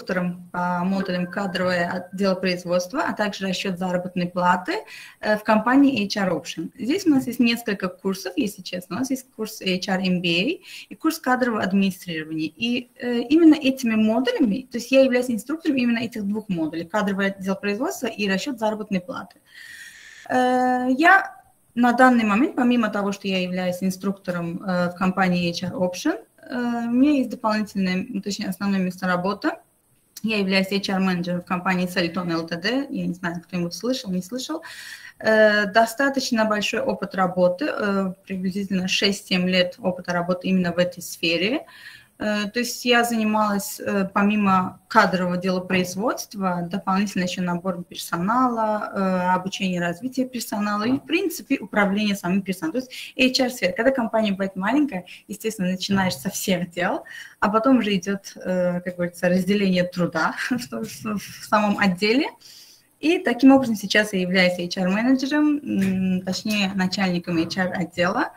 инструктором по модулям кадровое дело производства, а также расчет заработной платы э, в компании HR Option. Здесь у нас есть несколько курсов, если честно. У нас есть курс HR MBA и курс кадрового администрирования. И э, именно этими модулями, то есть я являюсь инструктором именно этих двух модулей, кадровое дело производства и расчет заработной платы. Я на данный момент, помимо того, что я являюсь инструктором в компании HR Option, Э, у меня есть дополнительное, ну, точнее, основное место работы. Я являюсь HR-менеджером в компании Soliton LTD. Я не знаю, кто-нибудь слышал, не слышал. Э, достаточно большой опыт работы, э, приблизительно 6-7 лет опыта работы именно в этой сфере. Э, то есть я занималась э, помимо кадрового дела производства, дополнительно еще набор персонала, э, обучение развития персонала и, в принципе, управление самим персоналом. То есть HR-сфера. Когда компания будет маленькая, естественно, начинаешь со всех дел, а потом уже идет, как говорится, разделение труда в самом отделе. И таким образом сейчас я являюсь HR-менеджером, точнее, начальником HR-отдела.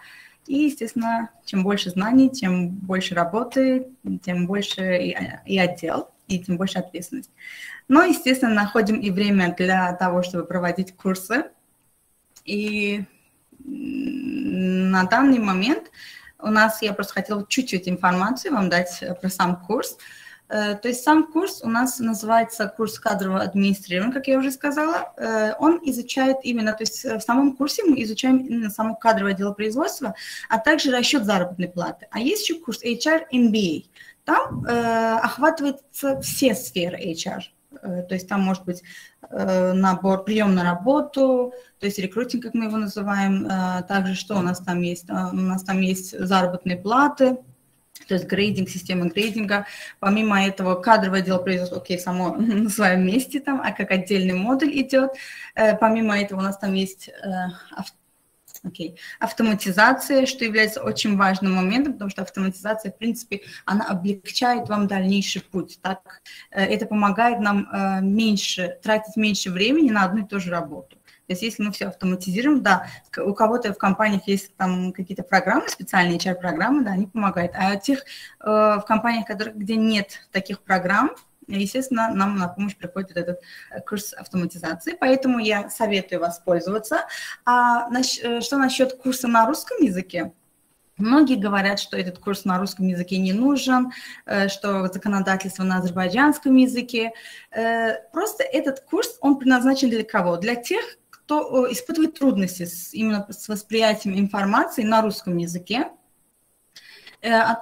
И, естественно, чем больше знаний, тем больше работы, тем больше и, и отдел, и тем больше ответственность. Но, естественно, находим и время для того, чтобы проводить курсы. И на данный момент у нас, я просто хотела чуть-чуть информации вам дать про сам курс. Э, то есть сам курс у нас называется курс кадрового администрирования, как я уже сказала. Э, он изучает именно, то есть в самом курсе мы изучаем именно само кадровое дело производства, а также расчет заработной платы. А есть еще курс HR MBA. Там э, охватываются все сферы HR. Э, то есть там может быть э, набор, прием на работу, то есть рекрутинг, как мы его называем. Э, также что у нас там есть? У нас там есть заработные платы, то есть грейдинг, система грейдинга. Помимо этого, кадровое дело производства, окей, само на своем месте там, а как отдельный модуль идет. Э, помимо этого у нас там есть э, Okay. Автоматизация, что является очень важным моментом, потому что автоматизация, в принципе, она облегчает вам дальнейший путь. Так? Э, это помогает нам меньше, тратить меньше времени на одну и ту же работу. То есть если мы все автоматизируем, да, у кого-то в компаниях есть там какие-то программы, специальные HR-программы, да, они помогают. А тех э, в компаниях, которых, где нет таких программ, естественно, нам на помощь приходит этот э, курс автоматизации, поэтому я советую воспользоваться. А э, что насчет курса на русском языке? Многие говорят, что этот курс на русском языке не нужен, э, что законодательство на азербайджанском языке. Просто этот курс, он предназначен для кого? Для тех, кто испытывает трудности с, именно с восприятием информации на русском языке. Э,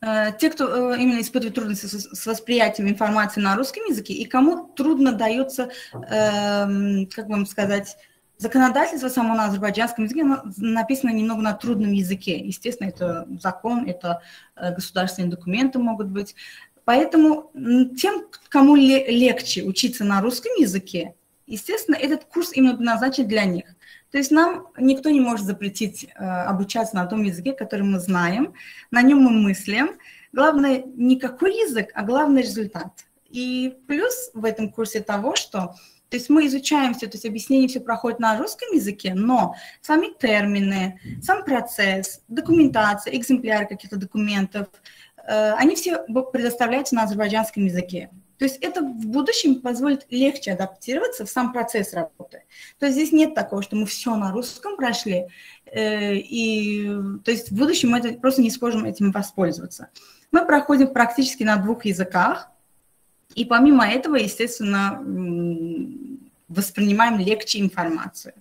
э, те, кто э, именно испытывает трудности с восприятием информации на русском языке, и кому трудно дается, эм, как вам сказать, законодательство само на азербайджанском языке написано немного на трудном языке. Естественно, это закон, это государственные документы могут быть. Поэтому тем, кому легче учиться на русском языке, естественно, этот курс именно назначен для них. То есть нам никто не может запретить э, обучаться на том языке, который мы знаем, на нем мы мыслим. Главное не какой язык, а главный результат. И плюс в этом курсе того, что то есть мы изучаем все, то есть объяснение все проходит на русском языке, но сами термины, сам процесс, документация, экземпляры каких-то документов – они все предоставляются на азербайджанском языке. То есть это в будущем позволит легче адаптироваться в сам процесс работы. То есть здесь нет такого, что мы все на русском прошли, э, и то есть в будущем мы это, просто не сможем этим воспользоваться. Мы проходим практически на двух языках, и помимо этого, естественно, воспринимаем легче информацию.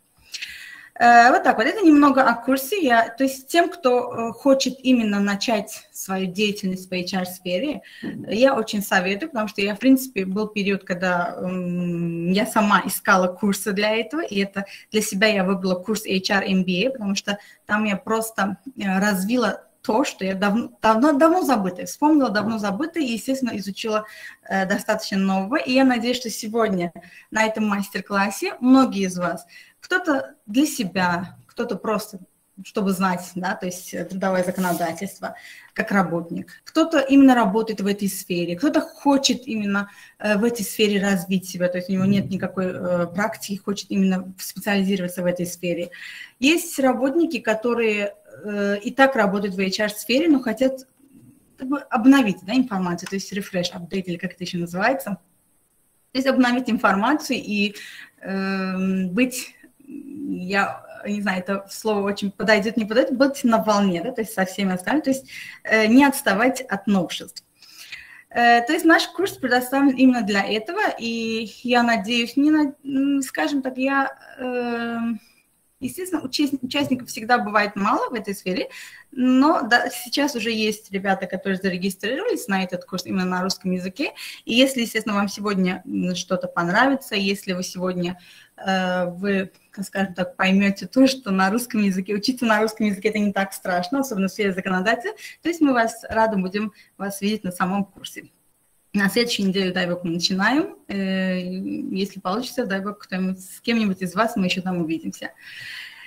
Э, вот так вот, это немного о курсе. Я, то есть тем, кто э, хочет именно начать свою деятельность в HR-сфере, я очень советую, потому что я, в принципе, был период, когда я сама искала курсы для этого, и это для себя я выбрала курс HR MBA, потому что там я просто э, развила то, что я давно, давно, давно забытое, вспомнила давно забытое и, естественно, изучила э, достаточно нового. И я надеюсь, что сегодня на этом мастер-классе многие из вас кто-то для себя, кто-то просто чтобы знать, да, то есть трудовое законодательство как работник. Кто-то именно работает в этой сфере, кто-то хочет именно э, в этой сфере развить себя, то есть у него нет никакой э, практики, хочет именно специализироваться в этой сфере. Есть работники, которые э, и так работают в HR-сфере, но хотят как бы обновить да, информацию, то есть refresh, update или как это еще называется. То есть обновить информацию и э, быть, я не знаю, это слово очень подойдет, не подойдет, быть на волне, да, то есть со всеми остальными, то есть э, не отставать от новшеств. Э, то есть наш курс предоставлен именно для этого, и я надеюсь, не на, скажем так, я, э, естественно, участников всегда бывает мало в этой сфере, но да, сейчас уже есть ребята, которые зарегистрировались на этот курс именно на русском языке, и если, естественно, вам сегодня что-то понравится, если вы сегодня Э, вы, скажем так, поймете то, что на русском языке, учиться на русском языке это не так страшно, особенно в сфере законодательства. То есть мы вас рады будем вас видеть на самом курсе. На следующей неделе, дай бог, мы начинаем. Э, если получится, дай бог, с кем-нибудь из вас мы еще там увидимся.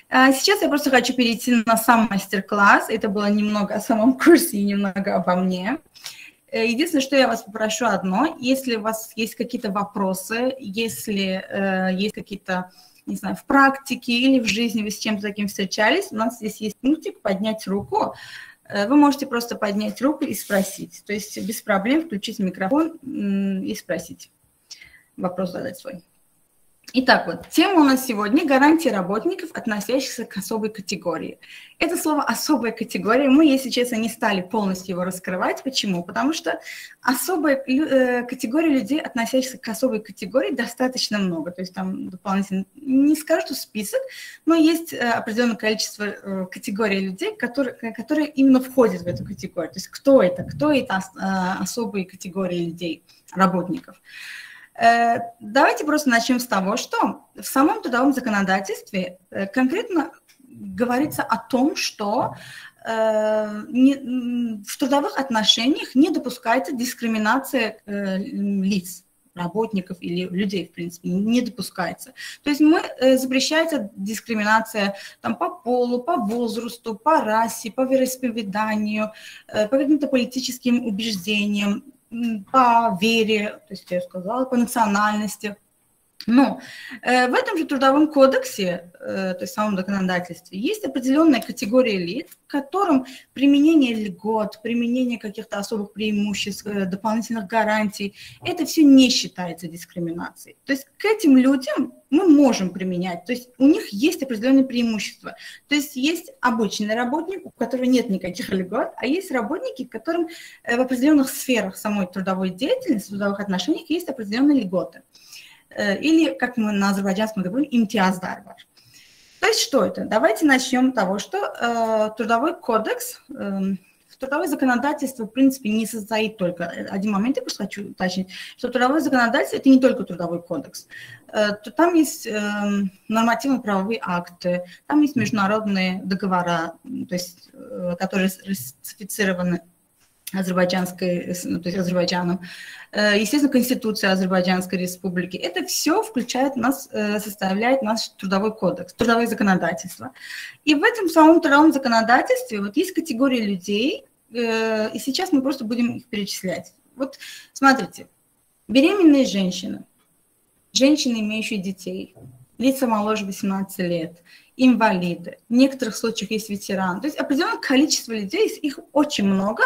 А сейчас я просто хочу перейти на сам мастер-класс. Это было немного о самом курсе и немного обо мне. Э, единственное, что я вас попрошу одно, если у вас есть какие-то вопросы, если э, есть какие-то, не знаю, в практике или в жизни вы с чем-то таким встречались, у нас здесь есть пунктик «Поднять руку». Э, вы можете просто поднять руку и спросить. То есть без проблем включить микрофон и спросить. Вопрос задать свой. Итак, вот тема у нас сегодня – гарантии работников, относящихся к особой категории. Это слово «особая категория» мы, если честно, не стали полностью его раскрывать. Почему? Потому что особая э, категория людей, относящихся к особой категории, достаточно много. То есть там дополнительно, не скажу, что список, но есть э, определенное количество э, категорий людей, которые, которые именно входят в эту категорию. То есть кто это? Кто это особые категории людей, работников? Э, давайте просто начнем с того, что в самом трудовом законодательстве э, конкретно говорится о том, что э, в трудовых отношениях не допускается дискриминация лиц работников или людей, в принципе, не допускается. То есть мы, запрещается дискриминация там, по полу, по возрасту, по расе, по вероисповеданию, по каким-то политическим убеждениям, по вере, то есть я сказала, по национальности. Но э, в этом же трудовом кодексе, э, то есть в самом законодательстве, есть определенная категория лиц, которым применение льгот, применение каких-то особых преимуществ, э, дополнительных гарантий, это все не считается дискриминацией. То есть к этим людям мы можем применять, то есть у них есть определенные преимущества. То есть есть обычный работник, у которого нет никаких льгот, а есть работники, которым э, в определенных сферах самой трудовой деятельности, трудовых отношениях есть определенные льготы. Или, как мы на азербайджанском говорим, имтиаздар. То есть что это? Давайте начнем с того, что э, трудовой кодекс, э, трудовое законодательство, в принципе, не состоит только... Э, один момент я просто хочу уточнить, что трудовое законодательство – это не только трудовой кодекс. Э, там есть э, нормативно-правовые акты, там есть международные договора, то есть, э, которые ратифицированы азербайджанской, ну, то есть Азербайджаном, э, естественно, Конституция Азербайджанской Республики. Это все включает нас, э, составляет наш трудовой кодекс, трудовое законодательство. И в этом самом трудовом законодательстве вот есть категории людей, э, и сейчас мы просто будем их перечислять. Вот смотрите, беременные женщины, женщины, имеющие детей, лица моложе 18 лет, инвалиды, в некоторых случаях есть ветераны. То есть определенное количество людей, их очень много,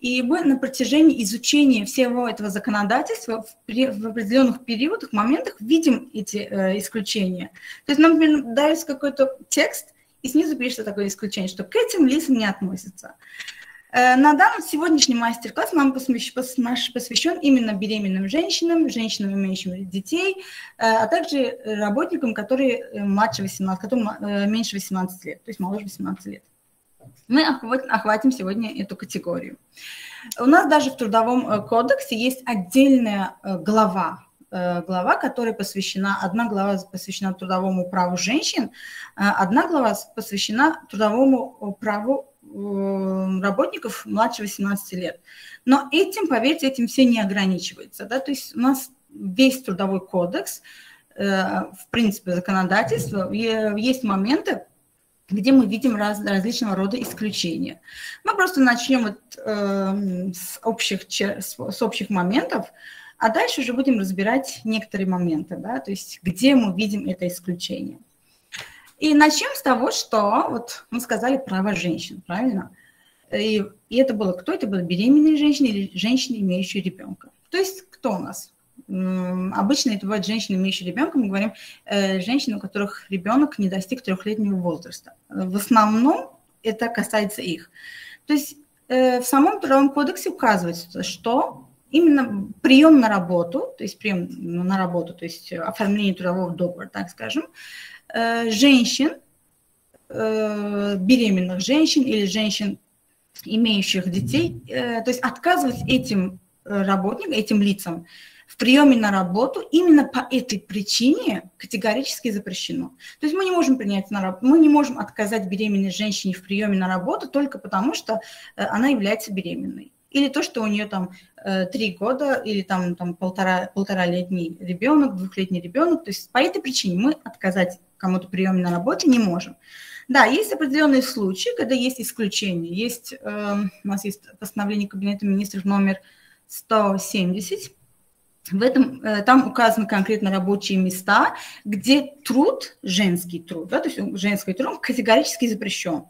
и мы на протяжении изучения всего этого законодательства в, в определенных периодах, моментах видим эти э, исключения. То есть нам, например, дается какой-то текст, и снизу пишется такое исключение, что к этим лицам не относится. Э, на данный сегодняшний мастер-класс нам посвящен именно беременным женщинам, женщинам, имеющим детей, э, а также работникам, которые э, младше 18, которым меньше 18 лет, то есть моложе 18 лет. Мы охватим сегодня эту категорию. У нас даже в Трудовом кодексе есть отдельная глава, глава, которая посвящена, одна глава посвящена трудовому праву женщин, одна глава посвящена трудовому праву работников младше 18 лет. Но этим, поверьте, этим все не ограничивается. Да? То есть у нас весь трудовой кодекс, э, в принципе, законодательство, есть моменты, где мы видим раз, различного рода исключения. Мы просто начнем вот, э, с, общих, с, с общих моментов, а дальше уже будем разбирать некоторые моменты, да, то есть где мы видим это исключение. И начнем с того, что вот мы сказали право женщин, правильно? И, и это было кто? Это были беременные женщины или женщины, имеющие ребенка. То есть кто у нас? Обычно это бывает женщины, имеющие ребенка. Мы говорим э, женщины, у которых ребенок не достиг трехлетнего возраста. В основном это касается их. То есть э, в самом трудовом кодексе указывается, что именно прием на работу, то есть прием на работу, то есть оформление трудового договора, так скажем, женщин, э, беременных женщин или женщин, имеющих детей, э, то есть отказывать этим работникам, этим лицам в приеме на работу именно по этой причине категорически запрещено. То есть мы не можем принять на работу, мы не можем отказать беременной женщине в приеме на работу только потому, что она является беременной или то, что у нее там э, три года, или там, там полтора, полторалетний ребенок, двухлетний ребенок. То есть по этой причине мы отказать кому-то приеме на работе не можем. Да, есть определенные случаи, когда есть исключения. Есть, э, у нас есть постановление Кабинета министров номер 170. В этом, э, там указаны конкретно рабочие места, где труд, женский труд, да, то есть женский труд категорически запрещен.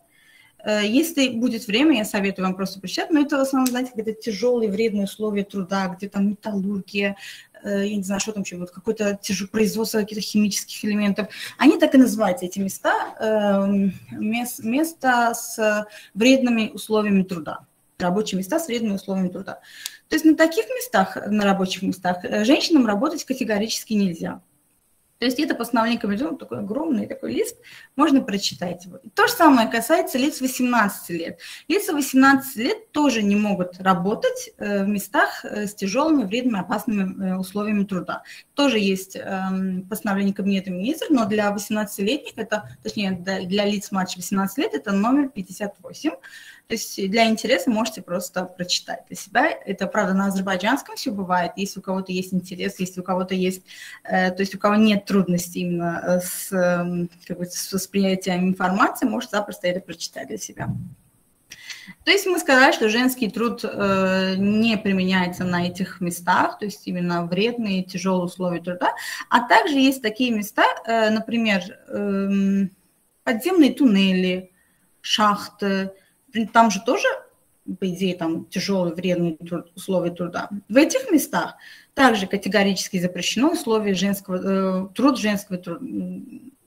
Э, если будет время, я советую вам просто прочитать, но это в основном, знаете, где-то тяжелые, вредные условия труда, где там металлургия, я не знаю, что там еще, вот какое-то производство каких-то химических элементов. Они так и называются, эти места, эм, место с вредными условиями труда, рабочие места с вредными условиями труда. То есть на таких местах, на рабочих местах, э, женщинам работать категорически нельзя. То есть это постановление Комитета, такой огромный такой лист, можно прочитать его. То же самое касается лиц 18 лет. Лица 18 лет тоже не могут работать э, в местах э, с тяжелыми, вредными, опасными э, условиями труда. Тоже есть эм, постановление Кабинета министров, но для 18-летних, это, точнее, для лиц младше 18 лет, это номер 58. То есть для интереса можете просто прочитать для себя. Это, правда, на азербайджанском все бывает. Если у кого-то есть интерес, если у кого-то есть, э, то есть у кого нет трудностей именно э, с, э, как бы, с восприятием информации, может запросто это прочитать для себя. То есть мы сказали, что женский труд э, не применяется на этих местах, то есть именно вредные, тяжелые условия труда. А также есть такие места, э, например, э, подземные туннели, шахты, там же тоже, по идее, там тяжелые, вредные труд, условия труда. В этих местах также категорически запрещено условие женского, э, труд женского труда,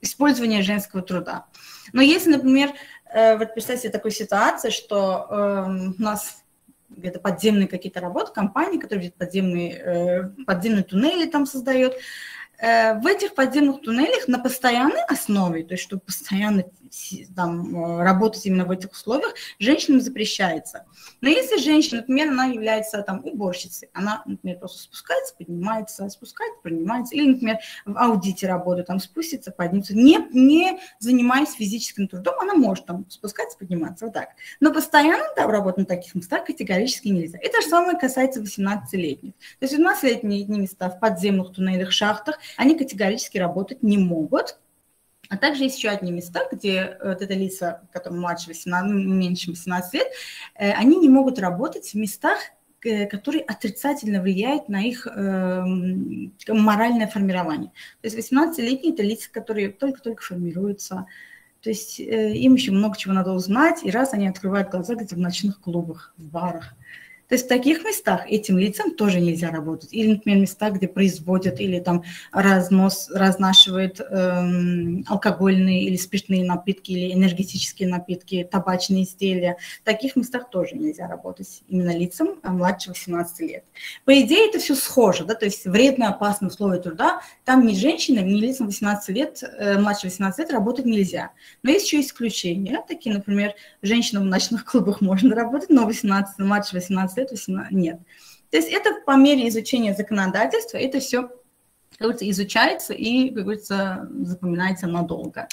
использование женского труда. Но если, например, э, вот представьте такую ситуацию, что э, у нас где-то подземные какие-то работы, компании, которые подземные, э, подземные туннели там создает, э, в этих подземных туннелях на постоянной основе, то есть чтобы постоянно там, э, работать именно в этих условиях, женщинам запрещается. Но если женщина, например, она является там уборщицей, она, например, просто спускается, поднимается, спускается, поднимается, или, например, в аудите работает, там спустится, поднимется, не, не занимаясь физическим трудом, она может там спускаться, подниматься, вот так. Но постоянно там работать на таких местах категорически нельзя. Это же самое касается 18-летних. То есть 18-летние места в подземных туннелях, шахтах, они категорически работать не могут, а также есть еще одни места, где э, вот это лица, которым младше 18, ну, меньше 18 лет, э, они не могут работать в местах, э, которые отрицательно влияют на их э, моральное формирование. То есть 18-летние – это лица, которые только-только формируются, то есть э, им еще много чего надо узнать, и раз они открывают глаза где-то в ночных клубах, в барах. То есть в таких местах этим лицам тоже нельзя работать. Или, например, места, где производят или там разнос, разнашивают эм, алкогольные или спиртные напитки, или энергетические напитки, табачные изделия. В таких местах тоже нельзя работать именно лицам а младше 18 лет. По идее, это все схоже, да, то есть вредно, опасные условия труда. Там ни женщинам, ни лицам 18 лет, э, младше 18 лет работать нельзя. Но есть еще исключения. Такие, например, женщинам в ночных клубах можно работать, но 18, младше 18 18 лет, 18, нет. То есть это по мере изучения законодательства, это все, как говорится, изучается и, как говорится, запоминается надолго.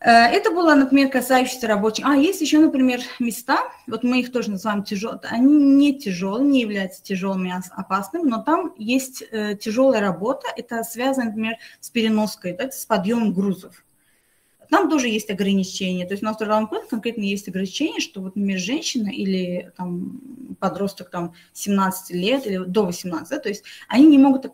Э, это было, например, касающееся рабочих. А, есть еще, например, места, вот мы их тоже называем тяжелые, они не тяжелые, не являются тяжелыми, опасными, но там есть э, тяжелая работа, это связано, например, с переноской, да, с подъемом грузов. Там тоже есть ограничения. То есть на втором плане конкретно есть ограничения, что вот, например, женщина или там, подросток там, 17 лет или до 18, да, то есть они не могут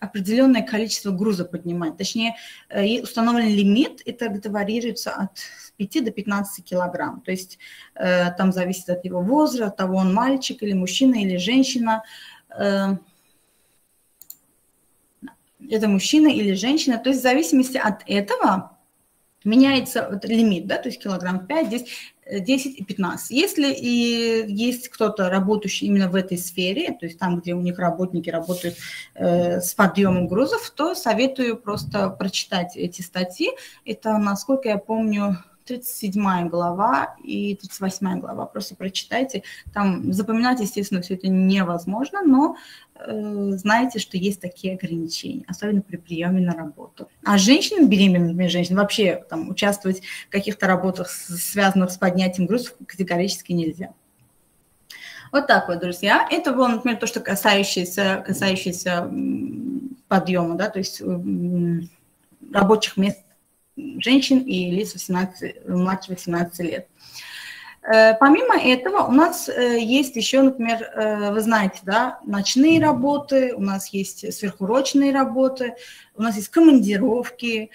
определенное количество груза поднимать. Точнее, э, установлен лимит, это где-то варьируется от 5 до 15 килограмм. То есть э, там зависит от его возраста, того, он мальчик или мужчина или женщина. Э, это мужчина или женщина. То есть в зависимости от этого меняется лимит, да, то есть килограмм 5, здесь 10 и 15. Если и есть кто-то, работающий именно в этой сфере, то есть там, где у них работники работают э, с подъемом грузов, то советую просто прочитать эти статьи. Это, насколько я помню, 37 глава и 38 глава. Просто прочитайте. Там запоминать, естественно, все это невозможно, но э, знаете, что есть такие ограничения, особенно при приеме на работу. А женщинам, беременным женщинам, вообще там участвовать в каких-то работах, связанных с поднятием грузов, категорически нельзя. Вот так вот, друзья. Это было, например, то, что касающееся, касающееся подъема, да, то есть рабочих мест женщин и лиц 18, младше 18 лет. Э, помимо этого, у нас э, есть еще, например, э, вы знаете, да, ночные работы, у нас есть сверхурочные работы, у нас есть командировки.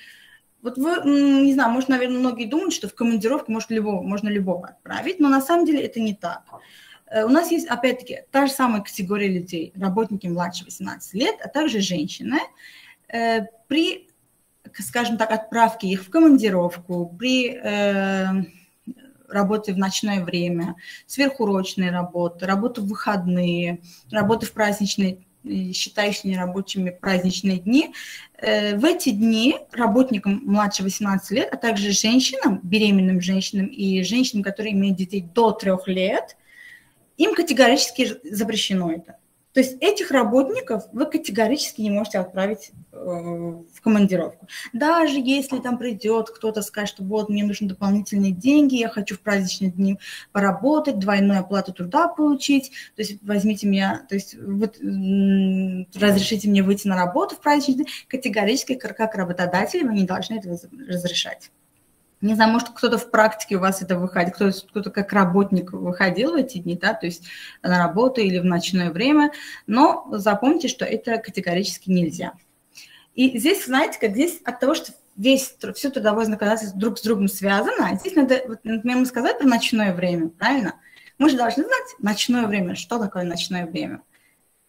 Вот вы, не знаю, может, наверное, многие думают, что в командировку можно любого, можно любого отправить, но на самом деле это не так. У нас есть, опять-таки, та же самая категория людей, работники младше 18 лет, а также женщины. При скажем так, отправки их в командировку, при э, работе в ночное время, сверхурочные работы, работы в выходные, работы в праздничные, э, считающие нерабочими праздничные дни. Э, в эти дни работникам младше 18 лет, а также женщинам, беременным женщинам и женщинам, которые имеют детей до 3 лет, им категорически запрещено это. То есть этих работников вы категорически не можете отправить э, в командировку. Даже если там придет кто-то скажет, что вот мне нужны дополнительные деньги, я хочу в праздничные дни поработать, двойную оплату труда получить, то есть возьмите меня, то есть вот, разрешите мне выйти на работу в праздничные дни, категорически как работодатель вы не должны этого разрешать. Не знаю, может, кто-то в практике у вас это выходит, кто-то, кто как работник выходил в эти дни, да, то есть на работу или в ночное время, но запомните, что это категорически нельзя. И здесь, знаете, как здесь от того, что весь, все трудовое законодательство друг с другом связано, здесь надо, вот, например, сказать про ночное время, правильно? Мы же должны знать ночное время, что такое ночное время.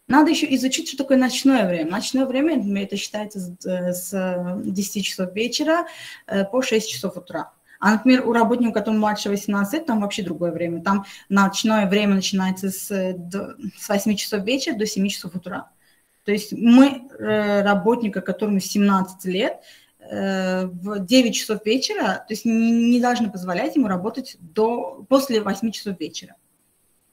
Надо еще изучить, что такое ночное время. Ночное время, это считается с 10 часов вечера э, по 6 часов утра. А, например, у работника, который младше 18 лет, там вообще другое время. Там ночное время начинается с, с 8 часов вечера до 7 часов утра. То есть мы, э, работника, которому 17 лет, э, в 9 часов вечера, то есть не, не должны позволять ему работать до, после 8 часов вечера.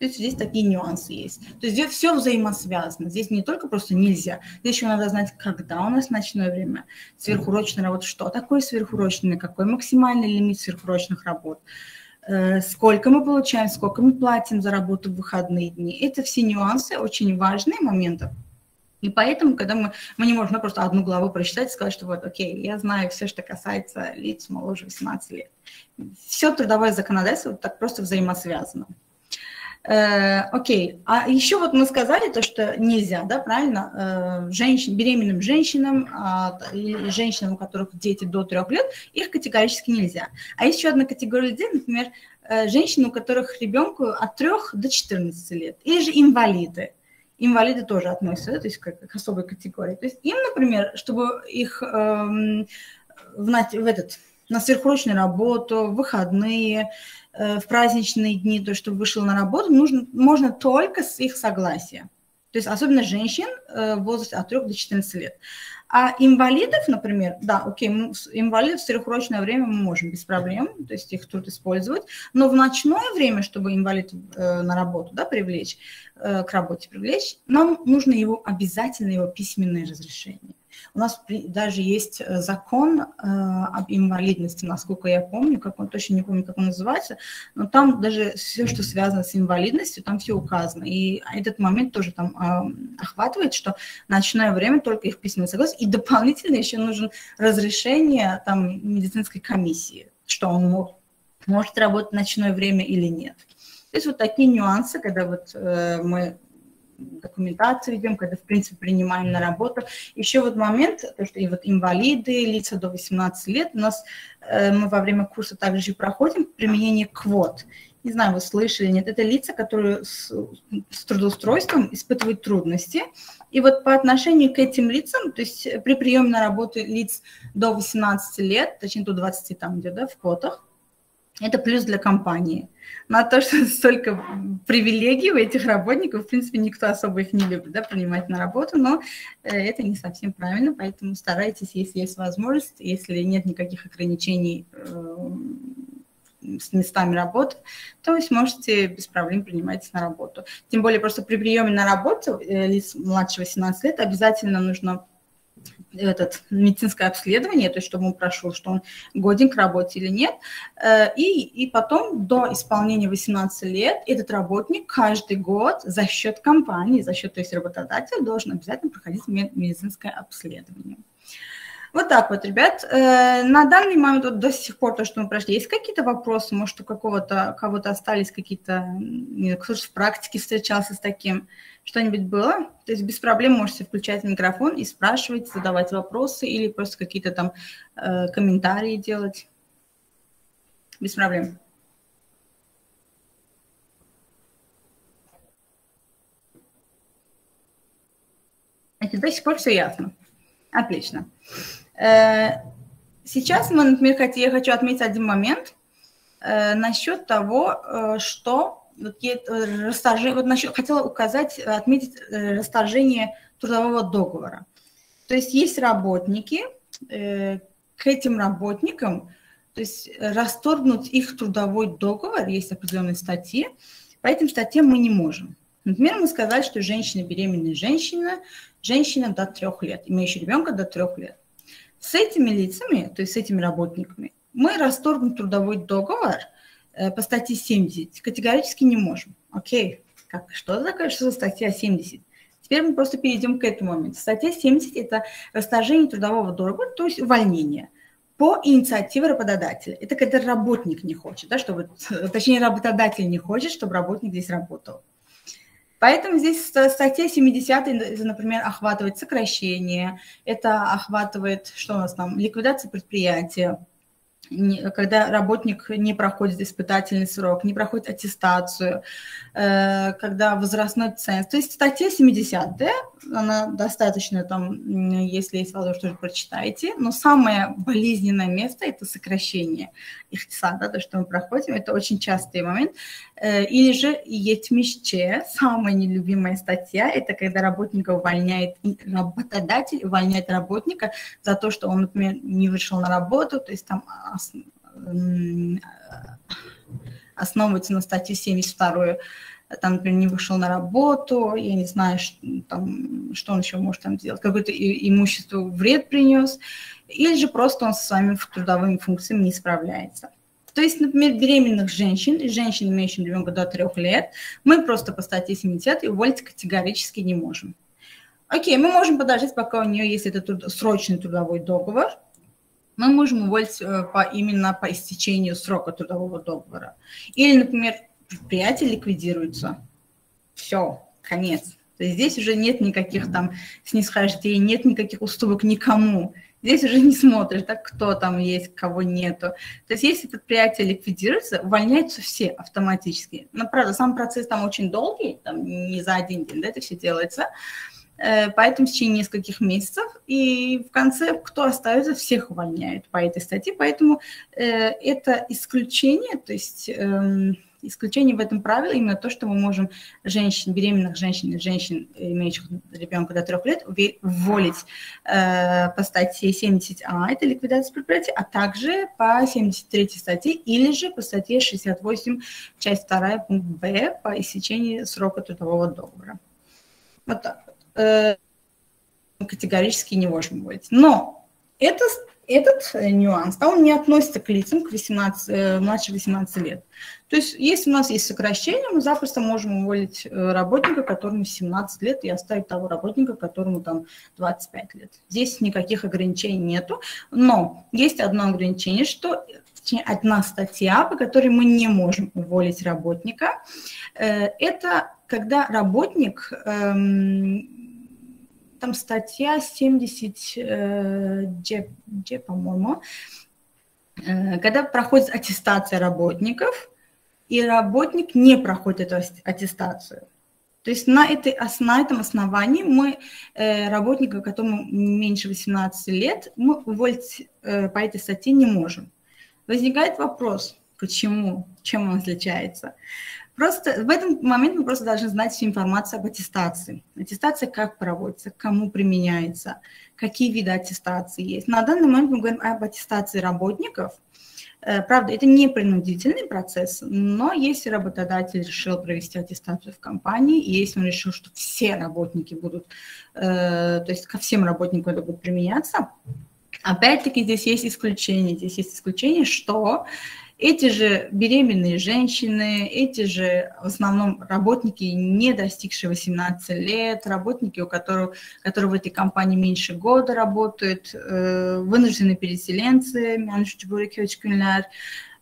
То есть здесь такие нюансы есть. То есть здесь все взаимосвязано. Здесь не только просто нельзя, здесь еще надо знать, когда у нас ночное время, сверхурочная работа, что такое сверхурочная, какой максимальный лимит сверхурочных работ, э, сколько мы получаем, сколько мы платим за работу в выходные дни. Это все нюансы, очень важные моменты. И поэтому, когда мы, мы не можем просто одну главу прочитать и сказать, что вот, окей, я знаю все, что касается лиц моложе 18 лет. Все трудовое законодательство так просто взаимосвязано. Э, окей, а еще вот мы сказали то, что нельзя, да, правильно, э, женщин, беременным женщинам э, и женщинам, у которых дети до трех лет, их категорически нельзя. А еще одна категория людей, например, э, женщины, у которых ребенку от 3 до 14 лет, или же инвалиды. Инвалиды тоже относятся, да, то есть как, к особой категории. То есть им, например, чтобы их э, в, в этот, на сверхурочную работу, выходные, в праздничные дни, то, что вышел на работу, нужно, можно только с их согласия. То есть особенно женщин э, в возрасте от 3 до 14 лет. А инвалидов, например, да, окей, инвалидов в сверхурочное время мы можем без проблем, то есть их тут использовать, но в ночное время, чтобы инвалид э, на работу да, привлечь, э, к работе привлечь, нам нужно его обязательно его письменное разрешение. У нас даже есть э, закон э, об инвалидности, насколько я помню, как он точно не помню, как он называется, но там даже все, что связано с инвалидностью, там все указано. И этот момент тоже там э, охватывает, что ночное время только их письменное согласие, и дополнительно еще нужно разрешение там медицинской комиссии, что он мог, может работать в ночное время или нет. То есть вот такие нюансы, когда вот э, мы документацию ведем, когда, в принципе, принимаем на работу. Еще вот момент, то, что и вот инвалиды, лица до 18 лет, у нас э, мы во время курса также проходим применение квот. Не знаю, вы слышали, нет, это лица, которые с, с трудоустройством испытывают трудности. И вот по отношению к этим лицам, то есть при приеме на работу лиц до 18 лет, точнее до 20 там где, да, в квотах, это плюс для компании. На то, что столько привилегий у этих работников, в принципе, никто особо их не любит, да, принимать на работу, но э, это не совсем правильно, поэтому старайтесь, если есть возможность, если нет никаких ограничений э, с местами работы, то вы сможете без проблем принимать на работу. Тем более просто при приеме на работу э, лиц младше 18 лет обязательно нужно этот, медицинское обследование, то есть чтобы он прошел, что он годен к работе или нет. Э, и, и потом до исполнения 18 лет этот работник каждый год за счет компании, за счет то есть работодателя должен обязательно проходить медицинское обследование. Вот так вот, ребят. Э, на данный момент вот до сих пор то, что мы прошли, есть какие-то вопросы? Может, у какого-то кого-то остались какие-то, кто-то в практике встречался с таким? Что-нибудь было? То есть без проблем можете включать микрофон и спрашивать, задавать вопросы или просто какие-то там э, комментарии делать. Без проблем. Значит, до сих пор все ясно. Отлично. Э, сейчас мы, например, я хочу отметить один момент э, насчет того, э, что вот, расторжение, вот насчет, хотела указать, отметить расторжение трудового договора. То есть есть работники, к этим работникам, то есть расторгнуть их трудовой договор, есть определенные статьи, по этим статьям мы не можем. Например, мы сказали, что женщина, беременная женщина, женщина до трех лет, имеющая ребенка до трех лет. С этими лицами, то есть с этими работниками, мы расторгнуть трудовой договор э, по статье 70 категорически не можем. Окей, как, что такое, что за статья 70? Теперь мы просто перейдем к этому моменту. Статья 70 – это расторжение трудового договора, то есть увольнение по инициативе работодателя. Это когда работник не хочет, да, чтобы, точнее, работодатель не хочет, чтобы работник здесь работал. Поэтому здесь статья 70, например, охватывает сокращение, это охватывает, что у нас там, ликвидация предприятия, когда работник не проходит испытательный срок, не проходит аттестацию, э, когда возрастной ценз. То есть статья 70 она достаточно там, если есть возможность, прочитайте, но самое болезненное место – это сокращение их да, то, что мы проходим, это очень частый момент. Э, или же етмишче, самая нелюбимая статья, это когда работника увольняет, работодатель увольняет работника за то, что он, например, не вышел на работу, то есть там основывается на статье 72 там, например, не вышел на работу, я не знаю, что, там, что он еще может там сделать, какое-то имущество вред принес, или же просто он со своими трудовыми функциями не справляется. То есть, например, беременных женщин женщин, имеющих ребенка до трех лет, мы просто по статье 70 уволить категорически не можем. Окей, мы можем подождать, пока у нее есть этот труд... срочный трудовой договор, мы можем уволить э, по, именно по истечению срока трудового договора. Или, например, предприятие ликвидируется. Все, конец. То есть здесь уже нет никаких там снисхождений, нет никаких уступок никому. Здесь уже не смотришь, так кто там есть, кого нету. То есть если предприятие ликвидируется, увольняются все автоматически. Но, правда, сам процесс там очень долгий, там не за один день да, это все делается. Э, поэтому в течение нескольких месяцев. И в конце, кто остается, всех увольняют по этой статье. Поэтому э, это исключение, то есть... Э, исключение в этом правиле именно то, что мы можем женщин, беременных женщин, женщин, имеющих ребенка до трех лет, уволить э, по статье 70А, это ликвидация предприятия, а также по 73 статье или же по статье 68, часть 2, пункт Б, по истечении срока трудового договора. Вот так вот. Э, категорически не можем уволить. Но это этот э, нюанс, да, он не относится к лицам к 18, э, младше 18 лет. То есть если у нас есть сокращение, мы запросто можем уволить э, работника, которому 17 лет, и оставить того работника, которому там 25 лет. Здесь никаких ограничений нету, но есть одно ограничение, что одна статья, по которой мы не можем уволить работника, это когда работник эм, там статья 70 э, G, G по-моему, э, когда проходит аттестация работников, и работник не проходит аттестацию. То есть на, этой, на этом основании мы э, работника, которому меньше 18 лет, мы уволить э, по этой статье не можем. Возникает вопрос, почему, чем он отличается. Просто в этом момент мы просто должны знать всю информацию об аттестации. Аттестация как проводится, кому применяется, какие виды аттестации есть. На данный момент мы говорим об аттестации работников. Э, правда, это не принудительный процесс, но если работодатель решил провести аттестацию в компании, и если он решил, что все работники будут, э, то есть ко всем работникам это будет применяться, опять-таки здесь есть исключение. Здесь есть исключение, что эти же беременные женщины, эти же в основном работники, не достигшие 18 лет, работники, у которых, которые в этой компании меньше года работают, э, вынужденные переселенцы,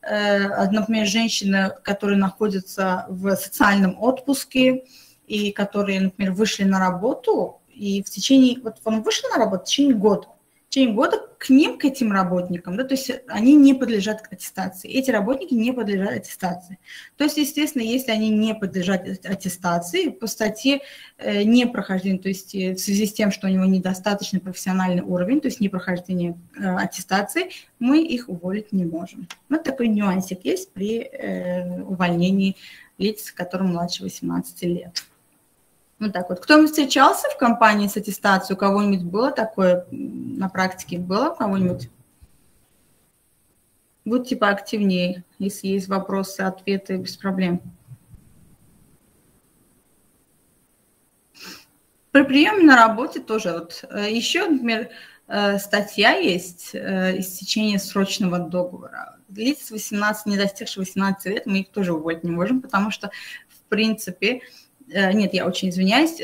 э, например, женщины, которые находятся в социальном отпуске и которые, например, вышли на работу, и в течение, вот он вышел на работу в течение года, течение года к ним, к этим работникам, да, то есть они не подлежат аттестации. Эти работники не подлежат аттестации. То есть, естественно, если они не подлежат аттестации, по статье э, не прохождения, то есть э, в связи с тем, что у него недостаточный профессиональный уровень, то есть непрохождение э, аттестации, мы их уволить не можем. Вот такой нюансик есть при э, увольнении лиц, которым младше 18 лет. Вот так вот. Кто-нибудь встречался в компании с аттестацией? У кого-нибудь было такое на практике? Было у кого-нибудь? Будьте поактивнее, если есть вопросы, ответы, без проблем. При приеме на работе тоже. Вот, э, еще, например, э, статья есть э, истечение срочного договора. Лиц 18, не достигших 18 лет, мы их тоже уволить не можем, потому что, в принципе, нет, я очень извиняюсь,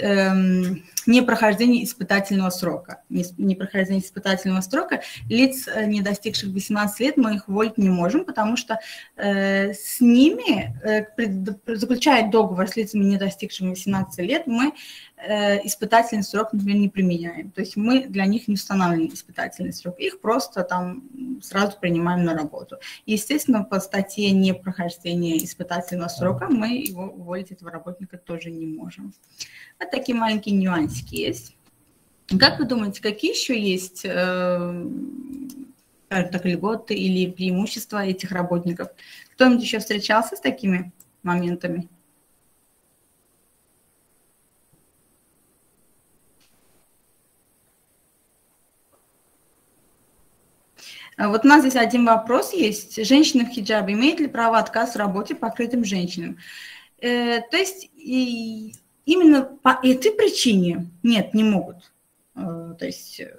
эм, не прохождение испытательного срока. Не прохождение испытательного срока лиц, э, не достигших 18 лет, мы их уволить не можем, потому что э, с ними, заключая договор с лицами, не достигшими 18 лет, мы Э, испытательный срок, например, не применяем. То есть мы для них не устанавливаем испытательный срок, их просто там сразу принимаем на работу. Естественно, по статье непрохождения испытательного срока мы его уволить, этого работника, тоже не можем. Вот такие маленькие нюансики есть. Как вы думаете, какие еще есть э, так, льготы или преимущества этих работников? Кто-нибудь еще встречался с такими моментами? А вот у нас здесь один вопрос есть. Женщина в хиджабе имеет ли право отказ в работе покрытым женщинам? Э, то есть и именно по этой причине нет, не могут. Э, то есть э,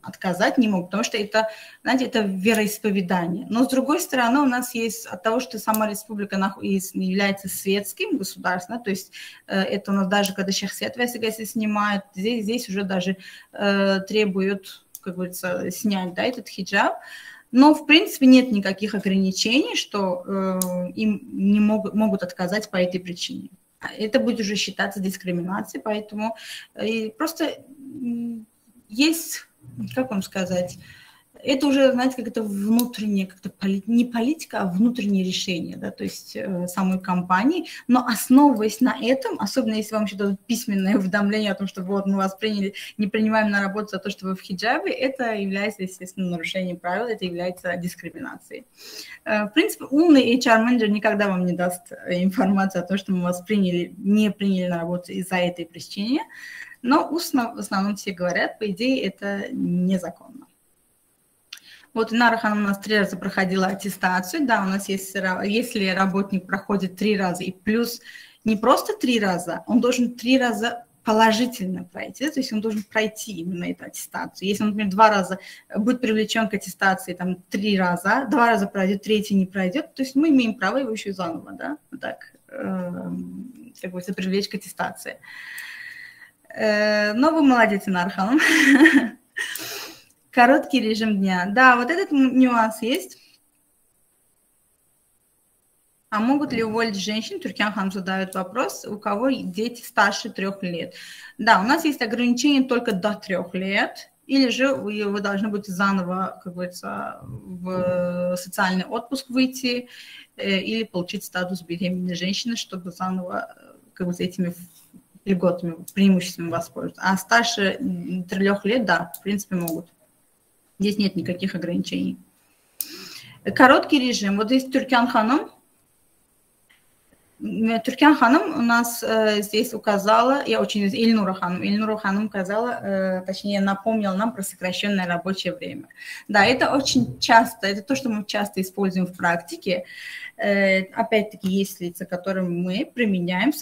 отказать не могут, потому что это, знаете, это вероисповедание. Но с другой стороны, у нас есть от того, что сама республика является светским государством, то есть э, это у нас даже, когда шахсет если снимают, здесь, здесь уже даже требуют как говорится, снять, да, этот хиджаб. Но, в принципе, нет никаких ограничений, что э, им не могут, могут отказать по этой причине. Это будет уже считаться дискриминацией, поэтому э, просто есть, как вам сказать, это уже, знаете, как это внутреннее, как-то поли, не политика, а внутреннее решение, да, то есть э, самой компании, но основываясь на этом, особенно если вам еще дадут письменное уведомление о том, что вот мы вас приняли, не принимаем на работу за то, что вы в хиджабе, это является, естественно, нарушением правил, это является дискриминацией. Э, в принципе, умный HR-менеджер никогда вам не даст э, информацию о том, что мы вас приняли, не приняли на работу из-за этой причины, но устно в основном все говорят, по идее, это незаконно. Вот Нарахан у нас три раза проходила аттестацию, да, у нас есть, если работник проходит три раза и плюс не просто три раза, он должен три раза положительно пройти, то есть он должен пройти именно эту аттестацию. Если он, например, два раза будет привлечен к аттестации, там, три раза, два раза пройдет, третий не пройдет, то есть мы имеем право его еще заново, да, так, э, как бы, привлечь к аттестации. Э, но вы молодец, Нархан. Короткий режим дня. Да, вот этот нюанс есть. А могут ли уволить женщин? Туркян Хан задает вопрос, у кого дети старше трех лет. Да, у нас есть ограничение только до трех лет, или же вы, вы должны будете заново, как говорится, в социальный отпуск выйти, э, или получить статус беременной женщины, чтобы заново как бы, этими льготами, преимуществами воспользоваться. А старше трех лет, да, в принципе, могут. Здесь нет никаких ограничений. Короткий режим. Вот здесь Туркян Ханом, Туркян Ханым у нас э, здесь указала, я очень Ильнура Ханым, Ильнура Ханым указала, э, точнее напомнила нам про сокращенное рабочее время. Да, это очень часто, это то, что мы часто используем в практике. Э, опять-таки есть лица, которым мы применяем.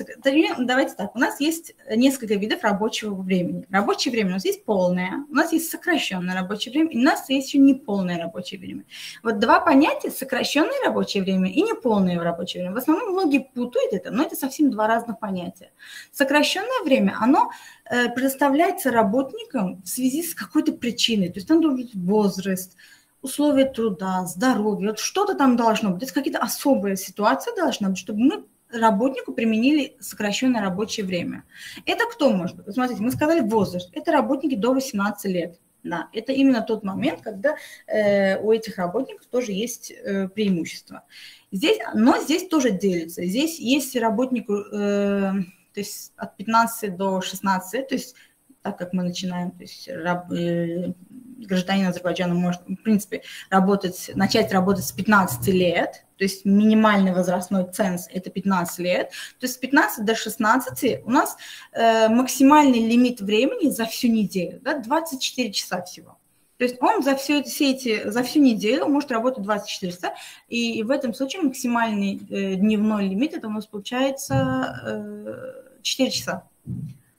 Давайте так, у нас есть несколько видов рабочего времени. Рабочее время у нас есть полное, у нас есть сокращенное рабочее время, и у нас есть еще неполное рабочее время. Вот два понятия, сокращенное рабочее время и неполное рабочее время. В основном многие путают это, но это совсем два разных понятия. Сокращенное время, оно э, предоставляется работникам в связи с какой-то причиной, то есть там должен быть возраст, условия труда, здоровье, вот что-то там должно быть, это какие-то особые ситуации должны быть, чтобы мы работнику применили сокращенное рабочее время. Это кто может? Смотрите, мы сказали возраст. Это работники до 18 лет. Да, это именно тот момент, когда э, у этих работников тоже есть э, преимущество. Здесь, но здесь тоже делится. Здесь есть работнику, э, то есть от 15 до 16, то есть так как мы начинаем, то есть раб, э, гражданин Азербайджана может, в принципе, работать, начать работать с 15 лет, то есть минимальный возрастной ценз – это 15 лет, то есть с 15 до 16 у нас э, максимальный лимит времени за всю неделю, да, 24 часа всего. То есть он за, все, все эти, за всю неделю может работать 24 часа, и в этом случае максимальный э, дневной лимит – это у нас получается э, 4 часа.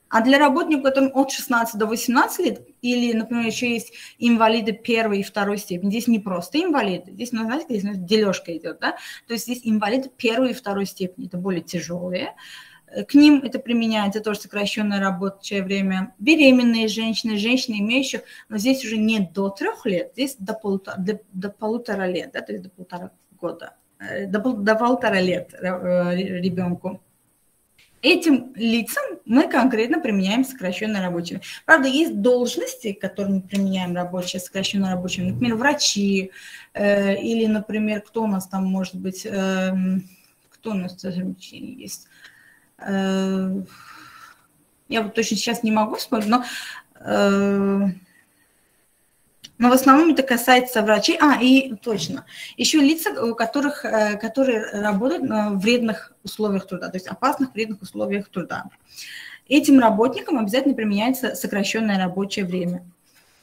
А для работников это от 16 до 18 лет, или, например, еще есть инвалиды первой и второй степени. Здесь не просто инвалиды, здесь, ну, знаете, здесь дележка идет, да? То есть здесь инвалиды первой и второй степени, это более тяжелые. К ним это применяется тоже сокращенное рабочее время. Беременные женщины, женщины, имеющие, но здесь уже не до трех лет, здесь до полутора, до, до полутора лет, да, то есть до полтора года, э, до, до полутора лет э, ребенку. Этим лицам мы конкретно применяем сокращенное рабочее. Правда, есть должности, которые мы применяем рабочее, сокращенное рабочее, например, врачи, э, или, например, кто у нас там может быть, э, кто у нас есть. Э, я вот точно сейчас не могу вспомнить, но э, но в основном это касается врачей. А, и точно. Еще лица, у которых, э, которые работают в вредных условиях труда, то есть опасных вредных условиях труда. Этим работникам обязательно применяется сокращенное рабочее время.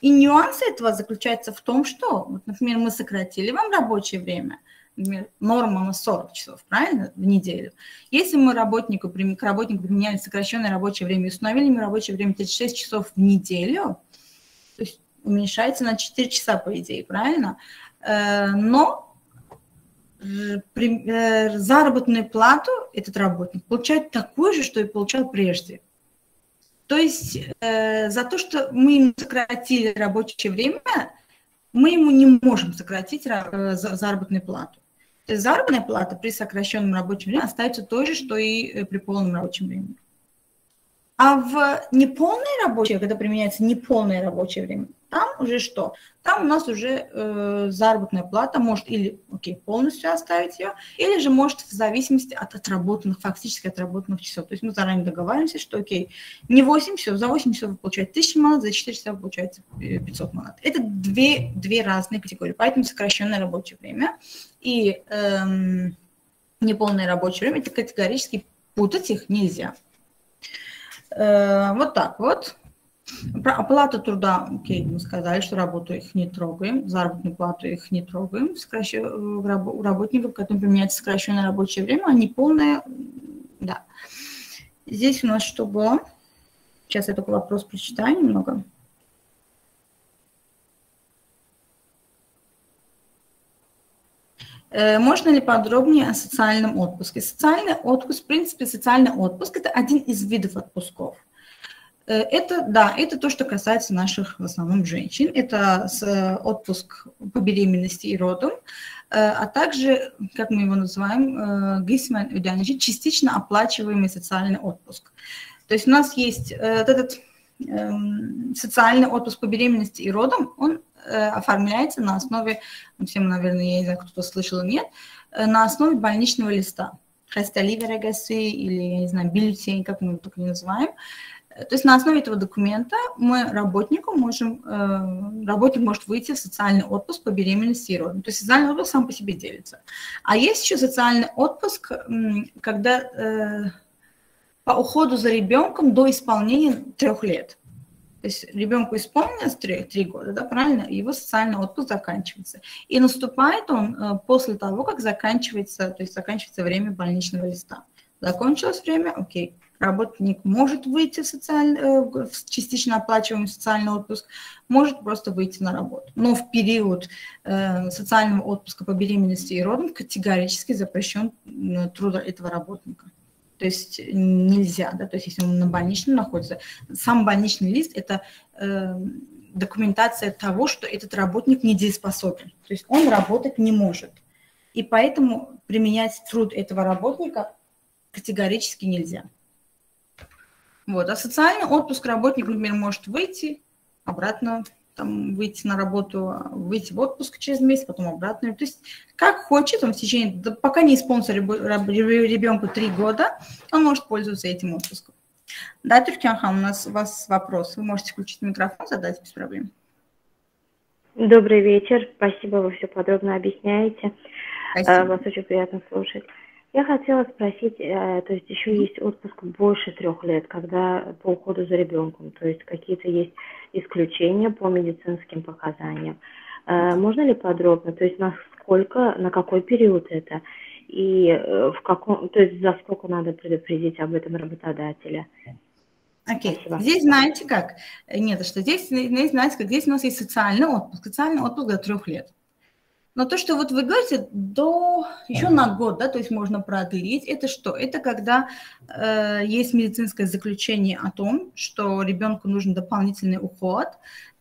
И нюансы этого заключаются в том, что, вот, например, мы сократили вам рабочее время, например, норма на 40 часов, правильно, в неделю. Если мы работнику, к работнику применяли сокращенное рабочее время и установили ему рабочее время 36 часов в неделю, уменьшается на 4 часа, по идее, правильно? Э, но э, заработную плату этот работник получает такую же, что и получал прежде. То есть э, за то, что мы ему сократили рабочее время, мы ему не можем сократить заработную плату. То есть заработная плата при сокращенном рабочем времени остается той же, что и при полном рабочем времени. А в неполное рабочее, когда применяется неполное рабочее время, там уже что? Там у нас уже э, заработная плата может или окей, полностью оставить ее, или же может в зависимости от отработанных, фактически отработанных часов. То есть мы заранее договариваемся, что окей, не 8 часов, за 8 часов вы получаете 1000 манат, за 4 часа вы получаете 500 манат. Это две, две разные категории, поэтому сокращенное рабочее время и эм, неполное рабочее время, это категорически путать их нельзя. Э, вот так вот. Оплата труда, окей, мы сказали, что работу их не трогаем, заработную плату их не трогаем. Сокращ... У работников, которым применяется сокращенное рабочее время, они полное, да. Здесь у нас что было? Сейчас я только вопрос прочитаю немного. Э, можно ли подробнее о социальном отпуске? Социальный отпуск, в принципе, социальный отпуск – это один из видов отпусков. Э, это, да, это то, что касается наших, в основном, женщин. Это отпуск по беременности и родам, э, а также, как мы его называем, гисмен частично оплачиваемый социальный отпуск. То есть у нас есть этот эм, социальный отпуск по беременности и родам, он Э, оформляется на основе, ну, всем, наверное, я не знаю, кто слышал нет, э, на основе больничного листа. Хасталиверегасы или, я не знаю, бюллетень, как мы его только не называем. Э, то есть на основе этого документа мы работнику можем, работник может выйти в социальный отпуск по беременности и родам. То есть социальный отпуск сам по себе делится. А есть еще социальный отпуск, когда по уходу за ребенком до исполнения трех лет. То есть ребенку исполнилось 3, 3 года, да, правильно, его социальный отпуск заканчивается. И наступает он э, после того, как заканчивается, то есть заканчивается время больничного листа. Закончилось время, окей, работник может выйти в, э, в частично оплачиваемый социальный отпуск, может просто выйти на работу. Но в период э, социального отпуска по беременности и родам категорически запрещен труд этого работника. То есть нельзя, да, то есть если он на больничном находится, сам больничный лист – это э, документация того, что этот работник недееспособен, то есть он работать не может. И поэтому применять труд этого работника категорически нельзя. Вот. А социальный отпуск работник, например, может выйти обратно там, выйти на работу, выйти в отпуск через месяц, потом обратно. То есть как хочет, он в течение, да, пока не исполнится ребенку три года, он может пользоваться этим отпуском. Да, Туркянхан, у нас у вас вопрос. Вы можете включить микрофон, задать без проблем. Добрый вечер. Спасибо, вы все подробно объясняете. Спасибо. Вас очень приятно слушать. Я хотела спросить, э, то есть еще есть отпуск больше трех лет, когда по уходу за ребенком, то есть какие-то есть исключения по медицинским показаниям. Э, можно ли подробно, то есть на сколько, на какой период это и э, в каком, то есть за сколько надо предупредить об этом работодателя? Окей, okay. здесь знаете как? Нет, что здесь, здесь знаете как? Здесь у нас есть социальный отпуск. Социальный отпуск до трех лет. Но то, что вот вы говорите, до еще на год, да, то есть можно продлить, это что? Это когда э, есть медицинское заключение о том, что ребенку нужен дополнительный уход,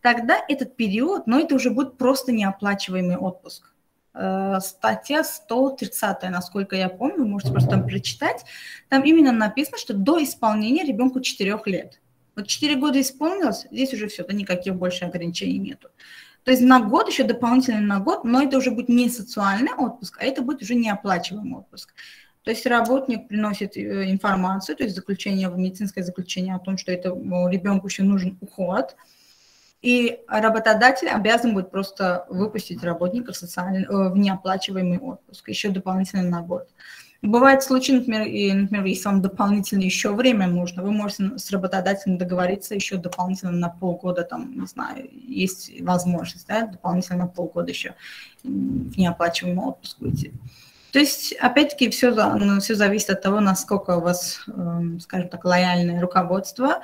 тогда этот период, но это уже будет просто неоплачиваемый отпуск. Э, статья 130, насколько я помню, вы можете просто там прочитать, там именно написано, что до исполнения ребенку 4 лет. Вот 4 года исполнилось, здесь уже все, то никаких больше ограничений нету. То есть на год, еще дополнительно на год, но это уже будет не социальный отпуск, а это будет уже неоплачиваемый отпуск. То есть работник приносит э, информацию, то есть заключение, медицинское заключение о том, что это ребенку еще нужен уход, и работодатель обязан будет просто выпустить работника в, социальный, э, в неоплачиваемый отпуск, еще дополнительно на год. Бывает случаи, например, и, например, если вам дополнительно еще время нужно, вы можете с работодателем договориться еще дополнительно на полгода, там, не знаю, есть возможность, да, дополнительно на полгода еще в неоплачиваемый отпуск уйти. То есть, опять-таки, все, ну, все зависит от того, насколько у вас, эм, скажем так, лояльное руководство.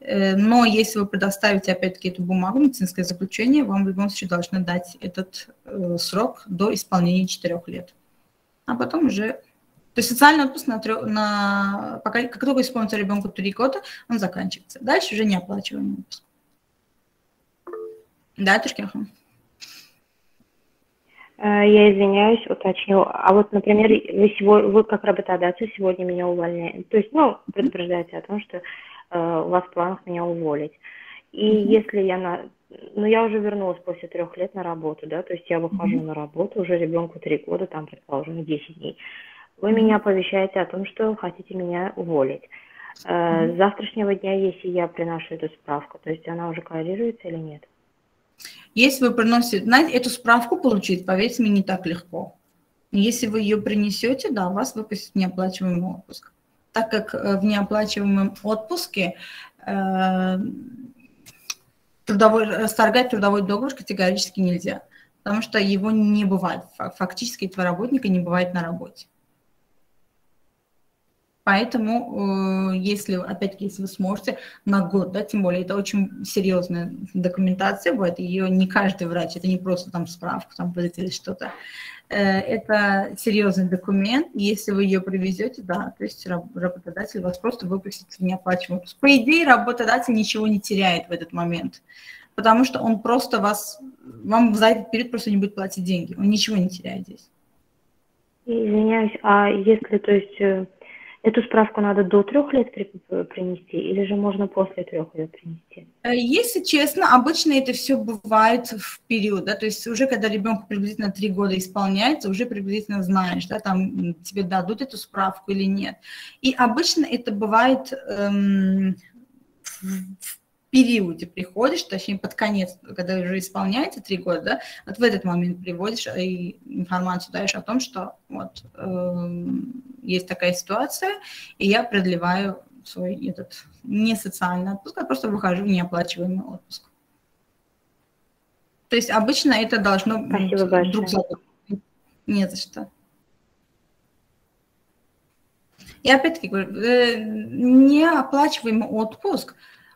Э, но если вы предоставите, опять-таки, эту бумагу, медицинское заключение, вам в любом случае должны дать этот э, срок до исполнения 4 лет. А потом уже то есть социальный отпуск на, на пока, как только исполнится ребенку три года, он заканчивается. Дальше уже неоплачиваемый отпуск. Да, Туркихан? Э, я извиняюсь, уточню. А вот, например, вы, сегодня, вы как работодатель сегодня меня увольняете. То есть, ну, предупреждаете о том, что э, у вас в планах меня уволить. И mm-hmm. если я на... Ну, я уже вернулась после трех лет на работу, да, то есть я выхожу mm-hmm. на работу, уже ребенку три года, там, предположим, 10 дней. Вы меня оповещаете о том, что хотите меня уволить. Э, с завтрашнего дня, если я приношу эту справку, то есть она уже коррелируется или нет? Если вы приносите, знаете, эту справку получить, поверьте мне, не так легко. Если вы ее принесете, да, вас выпустят неоплачиваемый отпуск. Так как э, в неоплачиваемом отпуске э, трудовой, расторгать трудовой договор категорически нельзя, потому что его не бывает. Фактически этого работника не бывает на работе. Поэтому, э, если, опять-таки, если вы сможете на год, да, тем более это очень серьезная документация будет, ее не каждый врач, это не просто там справку, там или что-то. Э, это серьезный документ, если вы ее привезете, да, то есть работодатель вас просто выпустит в неоплачиваемый отпуск. По идее, работодатель ничего не теряет в этот момент, потому что он просто вас, вам за этот период просто не будет платить деньги, он ничего не теряет здесь. Извиняюсь, а если, то есть, э, эту справку надо до трех лет принести, или же можно после трех ее принести? Э, если честно, обычно это все бывает в период, да, то есть уже когда ребенку приблизительно три года исполняется, уже приблизительно знаешь, да, там тебе дадут эту справку или нет. И обычно это бывает эм, в периоде приходишь, точнее под конец, когда уже исполняется три года, да, вот в этот момент приводишь и информацию даешь о том, что вот э, есть такая ситуация, и я продлеваю свой этот не социальный отпуск, а просто выхожу в неоплачиваемый отпуск. То есть обычно это должно Спасибо большое. друг за Не за что. И опять-таки говорю, э, неоплачиваемый отпуск,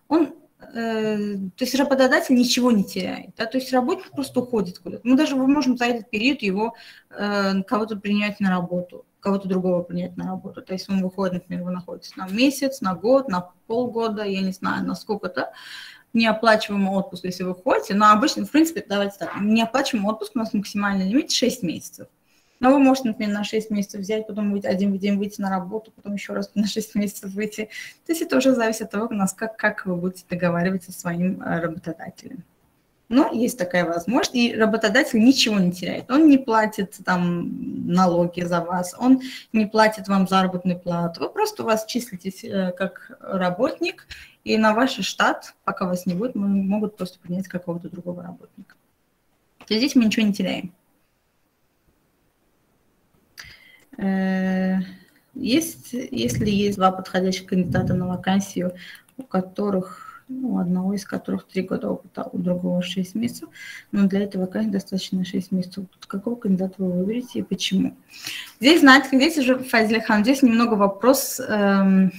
он Э, то есть работодатель ничего не теряет, да, то есть работник просто уходит куда-то. Мы даже можем за этот период его э, кого-то принять на работу, кого-то другого принять на работу. То есть он выходит, например, вы находитесь на месяц, на год, на полгода, я не знаю, на сколько-то, неоплачиваемый отпуск, если вы ходите, но обычно, в принципе, давайте так, неоплачиваемый отпуск у нас максимальный лимит 6 месяцев. Но вы можете, например, на 6 месяцев взять, потом один день выйти на работу, потом еще раз на 6 месяцев выйти. То есть это уже зависит от того, как, как вы будете договариваться со своим э, работодателем. Но есть такая возможность, и работодатель ничего не теряет. Он не платит там налоги за вас, он не платит вам заработную плату. Вы просто у вас числитесь э, как работник, и на ваш штат, пока вас не будет, могут просто принять какого-то другого работника. То здесь мы ничего не теряем. Э, есть, если есть два подходящих кандидата на вакансию, у которых, ну, одного из которых три года опыта, у другого шесть месяцев, но для этого вакансии достаточно шесть месяцев. Какого кандидата вы выберете и почему? Здесь, знаете, здесь уже, Фазилихан, здесь немного вопрос, эм,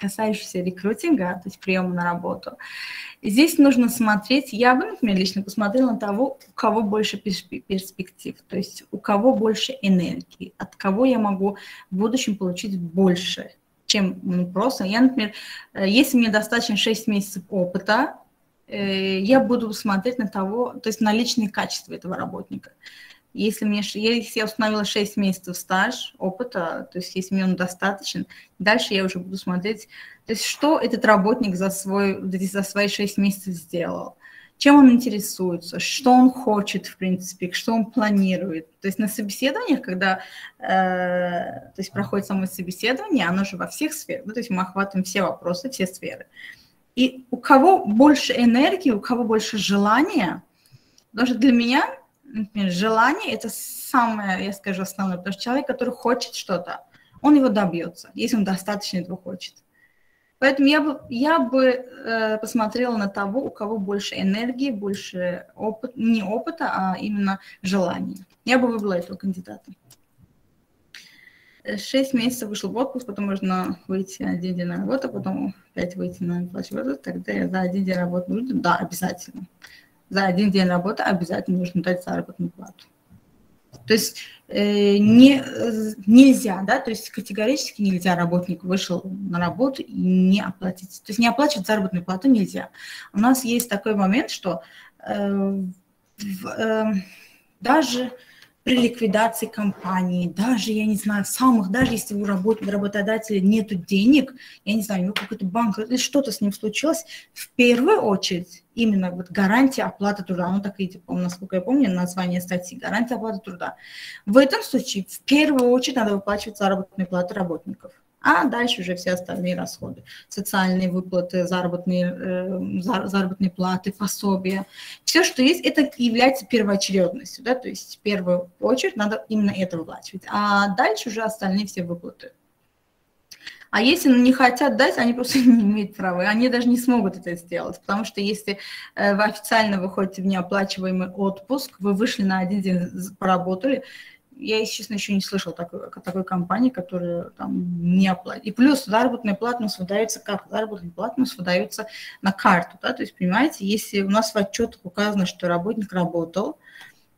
касающийся рекрутинга, то есть приема на работу. Здесь нужно смотреть, я бы, например, лично посмотрела на того, у кого больше перспектив, то есть у кого больше энергии, от кого я могу в будущем получить больше, чем просто. Я, например, э, если мне достаточно 6 месяцев опыта, э, я буду смотреть на того, то есть на личные качества этого работника. Если, мне, если я установила 6 месяцев стаж, опыта, то есть если мне он достаточен, дальше я уже буду смотреть, то есть что этот работник за, свой, за свои 6 месяцев сделал, чем он интересуется, что он хочет, в принципе, что он планирует. То есть на собеседованиях, когда э, то есть проходит само собеседование, оно же во всех сферах, ну, то есть мы охватываем все вопросы, все сферы. И у кого больше энергии, у кого больше желания, что для меня например, желание – это самое, я скажу, основное, потому что человек, который хочет что-то, он его добьется, если он достаточно этого хочет. Поэтому я бы, я бы э, посмотрела на того, у кого больше энергии, больше опыт, не опыта, а именно желания. Я бы выбрала этого кандидата. Шесть месяцев вышел в отпуск, потом можно выйти один день на работу, потом опять выйти на работу, тогда я за один день работы. Да, обязательно за один день работы обязательно нужно дать заработную плату. То есть э, не, э, нельзя, да, то есть категорически нельзя работник вышел на работу и не оплатить. То есть не оплачивать заработную плату нельзя. У нас есть такой момент, что э, в, э, даже при ликвидации компании, даже, я не знаю, самых, даже если у работ, работодателя нет денег, я не знаю, у него какой-то банк, что-то с ним случилось, в первую очередь именно вот гарантия оплаты труда, ну так и, типа, насколько я помню, название статьи, гарантия оплаты труда. В этом случае в первую очередь надо выплачивать заработные платы работников а дальше уже все остальные расходы. Социальные выплаты, заработные, э, заработные платы, пособия. Все, что есть, это является первоочередностью. Да? То есть в первую очередь надо именно это выплачивать. А дальше уже остальные все выплаты. А если не хотят дать, они просто не имеют права. Они даже не смогут это сделать. Потому что если э, вы официально выходите в неоплачиваемый отпуск, вы вышли на один день, поработали, я, если честно, еще не слышала такой, такой компании, которая там не оплатит. И плюс заработная плата у нас выдается как? Заработная плата у нас выдается на карту, да, то есть, понимаете, если у нас в отчетах указано, что работник работал,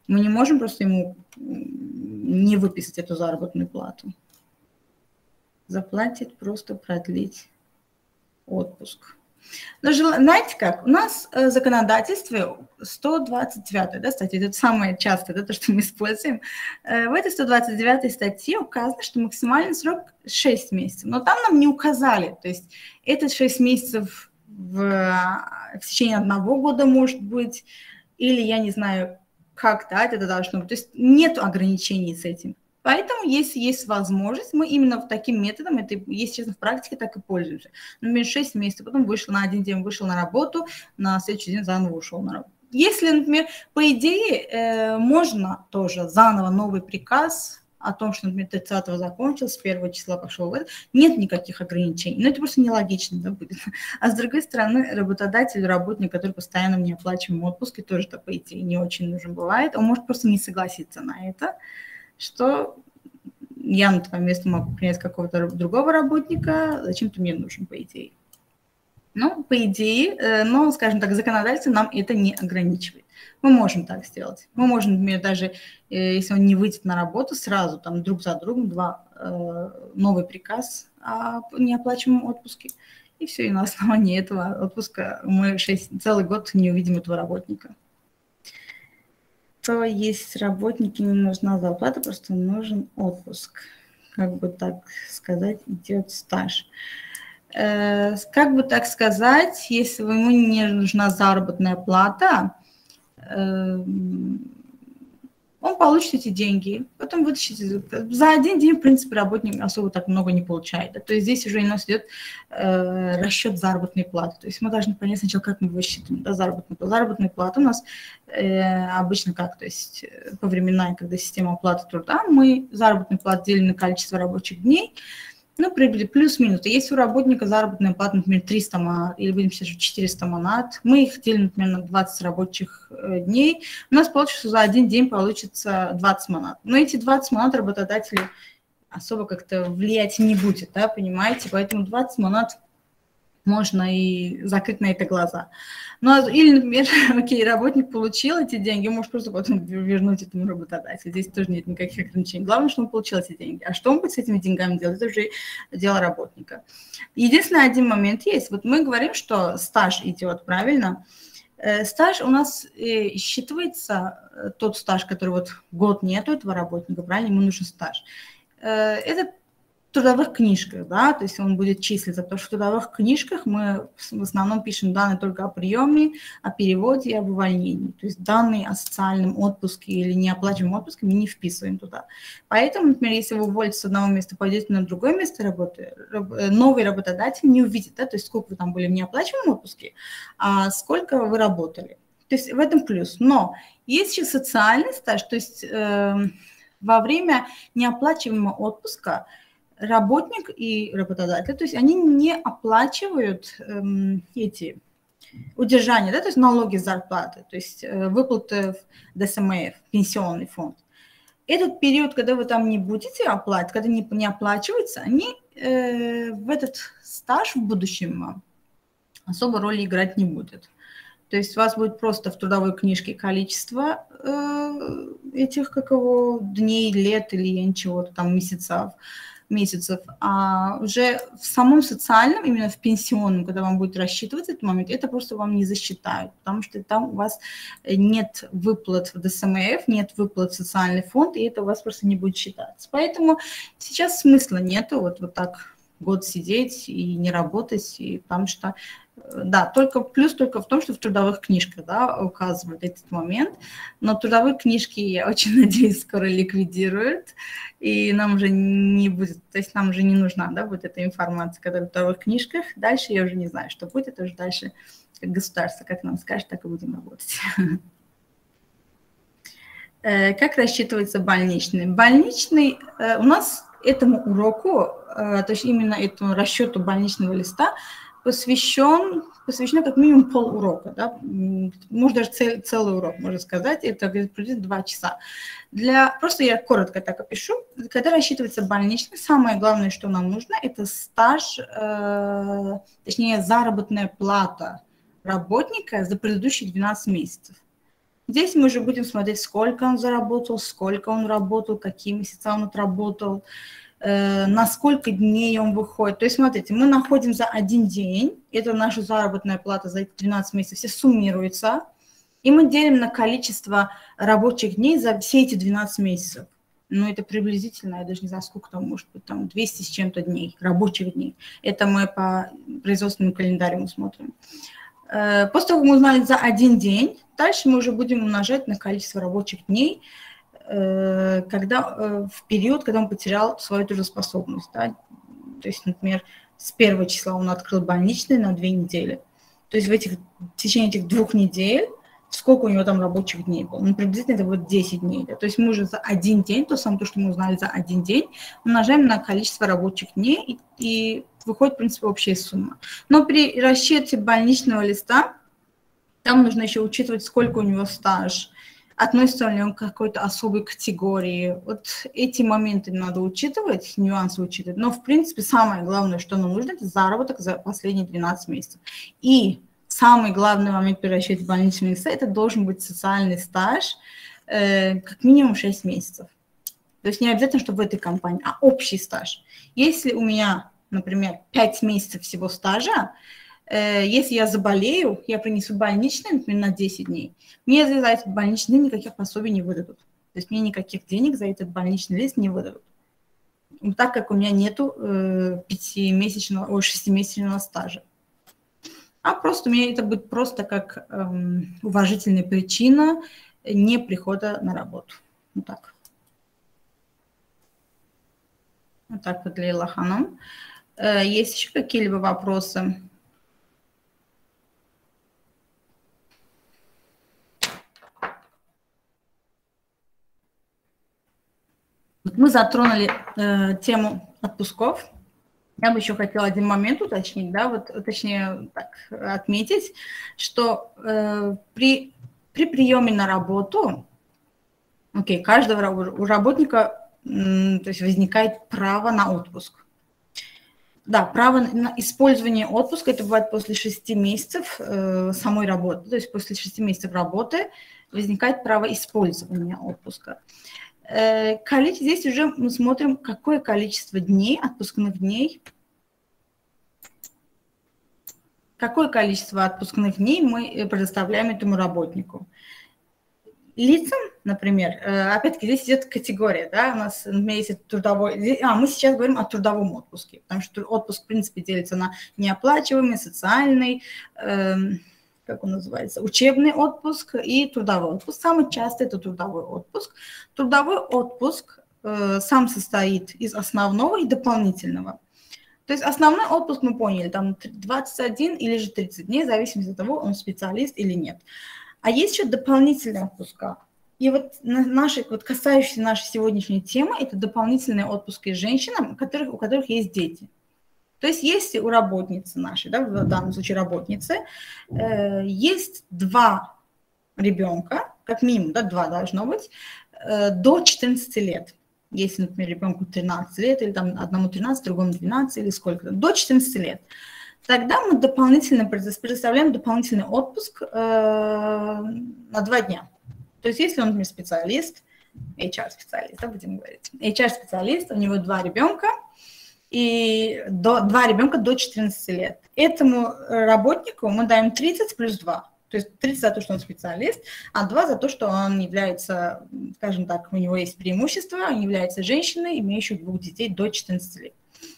мы не можем просто ему не выписать эту заработную плату. Заплатить, просто продлить отпуск. Но знаете как, у нас в э, законодательстве 129, да, кстати, это самое частое, да, то, что мы используем. Э, в этой 129 статье указано, что максимальный срок 6 месяцев, но там нам не указали, то есть это 6 месяцев в, в течение одного года может быть, или я не знаю, как, да, это должно быть. То есть нет ограничений с этим. Поэтому, если есть возможность, мы именно таким методом, это, если честно, в практике так и пользуемся. Например, 6 месяцев, потом вышел на один день, вышел на работу, на следующий день заново ушел на работу. Если, например, по идее, э, можно тоже заново новый приказ о том, что, например, 30 закончил, с 1 числа пошел в это, нет никаких ограничений. Но это просто нелогично да, будет. А с другой стороны, работодатель, работник, который постоянно в неоплачиваемом отпуске, тоже, да, по идее, не очень нужен бывает. Он может просто не согласиться на это что я на твоем месте могу принять какого-то другого работника, зачем ты мне нужен, по идее. Ну, по идее, э, но, скажем так, законодательство нам это не ограничивает. Мы можем так сделать. Мы можем, например, даже э, если он не выйдет на работу, сразу там друг за другом два э, новый приказ о неоплачиваемом отпуске. И все, и на основании этого отпуска мы 6, целый год не увидим этого работника что есть работники, не нужна зарплата, просто нужен отпуск. Как бы так сказать, идет стаж. Э, как бы так сказать, если ему не нужна заработная плата, э, он получит эти деньги, потом вытащит. За один день, в принципе, работник особо так много не получает. То есть здесь уже у нас идет э, расчет заработной платы. То есть мы должны понять сначала, как мы высчитываем да, заработную плату. Заработная плата у нас э, обычно как? То есть э, по временной, когда система оплаты труда, мы заработную плату делим на количество рабочих дней, ну, плюс-минус. Если у работника заработная плата, например, 300 монат, или будем считать 400 монат, мы их делим, например, на 20 рабочих э, дней, у нас получится за один день получится 20 монат. Но эти 20 монат работодатели особо как-то влиять не будет, да, понимаете? Поэтому 20 монат можно и закрыть на это глаза. Ну, а, или, например, окей, работник получил эти деньги, может просто потом вернуть этому работодателю. Здесь тоже нет никаких ограничений. Главное, что он получил эти деньги. А что он будет с этими деньгами делать, это уже дело работника. Единственный один момент есть. Вот мы говорим, что стаж идет, правильно? Э, стаж у нас э, считывается, э, тот стаж, который вот год нету этого работника, правильно, ему нужен стаж. Это трудовых книжках, да, то есть он будет числиться, потому что в трудовых книжках мы в основном пишем данные только о приеме, о переводе и об увольнении. То есть данные о социальном отпуске или неоплачиваемом отпуске мы не вписываем туда. Поэтому, например, если вы уволитесь с одного места, пойдете на другое место работы, э, новый работодатель не увидит, да, то есть сколько вы там были в неоплачиваемом отпуске, а сколько вы работали. То есть в этом плюс. Но есть еще социальный стаж, то есть э, во время неоплачиваемого отпуска – работник и работодатель, то есть они не оплачивают эм, эти удержания, да, то есть налоги зарплаты, то есть э, выплаты в ДСМФ, пенсионный фонд. Этот период, когда вы там не будете оплачивать, когда не, не оплачивается, они э, в этот стаж в будущем особо роли играть не будет. То есть у вас будет просто в трудовой книжке количество э, этих, как его, дней, лет или чего-то там, месяцев, месяцев, а уже в самом социальном, именно в пенсионном, когда вам будет рассчитываться этот момент, это просто вам не засчитают, потому что там у вас нет выплат в ДСМФ, нет выплат в социальный фонд, и это у вас просто не будет считаться. Поэтому сейчас смысла нету вот, вот так год сидеть и не работать, и потому что да, только плюс только в том, что в трудовых книжках да, указывают этот момент, но трудовые книжки, я очень надеюсь, скоро ликвидируют, и нам уже не будет, то есть нам уже не нужна да, будет эта информация, которая в трудовых книжках. Дальше я уже не знаю, что будет, это уже дальше как государство, как нам скажет, так и будем работать. Э, как рассчитывается больничный? Больничный э, у нас этому уроку, э, то есть именно этому расчету больничного листа, посвящен посвящено как минимум пол урока, да, может даже цел, целый урок, можно сказать, это приблизительно два часа. Для, просто я коротко так опишу, когда рассчитывается больничный, самое главное, что нам нужно, это стаж, э, точнее заработная плата работника за предыдущие 12 месяцев. Здесь мы уже будем смотреть, сколько он заработал, сколько он работал, какие месяца он отработал, на сколько дней он выходит. То есть, смотрите, мы находим за один день, это наша заработная плата за эти 12 месяцев, все суммируется, и мы делим на количество рабочих дней за все эти 12 месяцев. Ну, это приблизительно, я даже не знаю, сколько там может быть, там 200 с чем-то дней, рабочих дней. Это мы по производственному календарю смотрим. Э, после того, как мы узнали за один день, дальше мы уже будем умножать на количество рабочих дней, э, когда, э, в период, когда он потерял свою трудоспособность. Да? То есть, например, с первого числа он открыл больничный на две недели. То есть в, этих, в течение этих двух недель сколько у него там рабочих дней было. Ну, приблизительно это вот 10 дней. Да? То есть мы уже за один день, то самое, то, что мы узнали за один день, умножаем на количество рабочих дней, и, и выходит, в принципе, общая сумма. Но при расчете больничного листа там нужно еще учитывать, сколько у него стаж, относится ли он к какой-то особой категории. Вот эти моменты надо учитывать, нюансы учитывать. Но, в принципе, самое главное, что нам нужно, это заработок за последние 12 месяцев. И самый главный момент при расчете больничного листа, это должен быть социальный стаж э, как минимум 6 месяцев. То есть не обязательно, чтобы в этой компании, а общий стаж. Если у меня, например, 5 месяцев всего стажа, если я заболею, я принесу больничный, например, на 10 дней, мне за этот больничный никаких пособий не выдадут. То есть мне никаких денег за этот больничный лист не выдадут. Так как у меня нету э, 5-месячного, ой, 6-месячного стажа а просто у меня это будет просто как эм, уважительная причина не прихода на работу. Вот так. Вот так вот для Илаханом. Э, есть еще какие-либо вопросы? Мы затронули э, тему отпусков. Я бы еще хотела один момент уточнить, да, вот, точнее, так, отметить, что э, при, при приеме на работу, окей, каждого у работника то есть возникает право на отпуск. Да, право на использование отпуска, это бывает после 6 месяцев э, самой работы, то есть после 6 месяцев работы возникает право использования отпуска. Э, количество, здесь уже мы смотрим, какое количество дней, отпускных дней, какое количество отпускных дней мы э, предоставляем этому работнику. Лицам, например, э, опять-таки здесь идет категория, да, у нас, например, трудовой, а мы сейчас говорим о трудовом отпуске, потому что отпуск, в принципе, делится на неоплачиваемый, социальный, эм, как он называется, учебный отпуск и трудовой отпуск. Самый частый это трудовой отпуск. Трудовой отпуск э, сам состоит из основного и дополнительного. То есть основной отпуск мы поняли, там 21 или же 30 дней, в зависимости от того, он специалист или нет. А есть еще дополнительные отпуска. И вот наши, вот касающиеся нашей сегодняшней темы, это дополнительные отпуски женщинам, у которых, у которых есть дети. То есть если у работницы нашей, да, в данном случае работницы, э, есть два ребенка, как минимум, да, два должно быть, э, до 14 лет. Если, например, ребенку 13 лет, или там одному 13, другому 12, или сколько, до 14 лет, тогда мы дополнительно предоставляем дополнительный отпуск э, на два дня. То есть если он, например, специалист, HR-специалист, да, будем говорить, HR-специалист, у него два ребенка, и до, два ребенка до 14 лет. Этому работнику мы даем 30 плюс 2. То есть 30 за то, что он специалист, а 2 за то, что он является, скажем так, у него есть преимущество, он является женщиной, имеющей двух детей до 14 лет.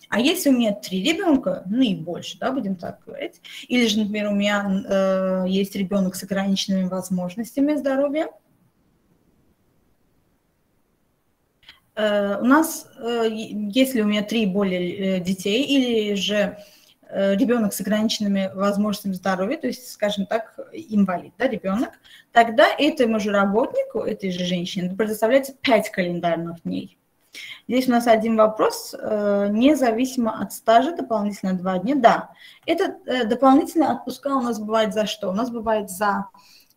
А если у меня три ребенка, ну и больше, да, будем так говорить, или же, например, у меня э, есть ребенок с ограниченными возможностями здоровья, у нас, э, если у меня три более э, детей или же ребенок с ограниченными возможностями здоровья, то есть, скажем так, инвалид, да, ребенок, тогда этому же работнику, этой же женщине предоставляется 5 календарных дней. Здесь у нас один вопрос, э, независимо от стажа, дополнительно два дня. Да, это э, дополнительно отпуска у нас бывает за что? У нас бывает за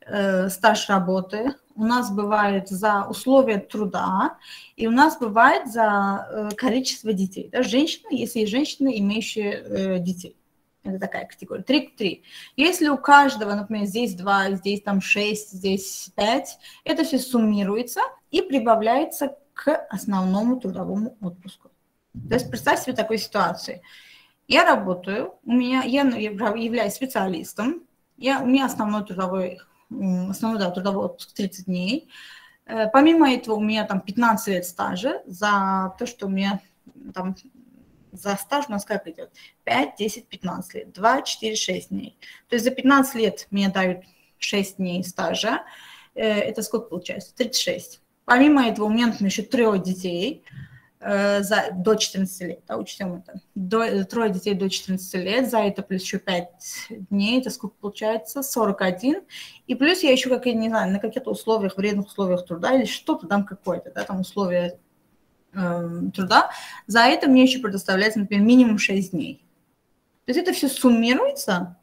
э, стаж работы, у нас бывает за условия труда, и у нас бывает за количество детей. Да, женщина, если есть женщины, имеющие детей. Это такая категория. Три к три. Если у каждого, например, здесь два, здесь там шесть, здесь пять, это все суммируется и прибавляется к основному трудовому отпуску. То есть представь себе такую ситуацию. Я работаю, у меня, я являюсь специалистом, я, у меня основной трудовой, основной да, трудовой отпуск 30 дней. Э, помимо этого у меня там 15 лет стажа за то, что у меня там за стаж у нас как идет? 5, 10, 15 лет. 2, 4, 6 дней. То есть за 15 лет мне дают 6 дней стажа. Э, это сколько получается? 36. Помимо этого, у меня, например, еще трое детей за, до 14 лет, да, учтем это. До, э, трое детей до 14 лет, за это плюс еще 5 дней, это сколько получается? 41. И плюс я еще, как я не знаю, на каких-то условиях, вредных условиях труда или что-то там какое-то, да, там условия э, труда, за это мне еще предоставляется, например, минимум 6 дней. То есть это все суммируется,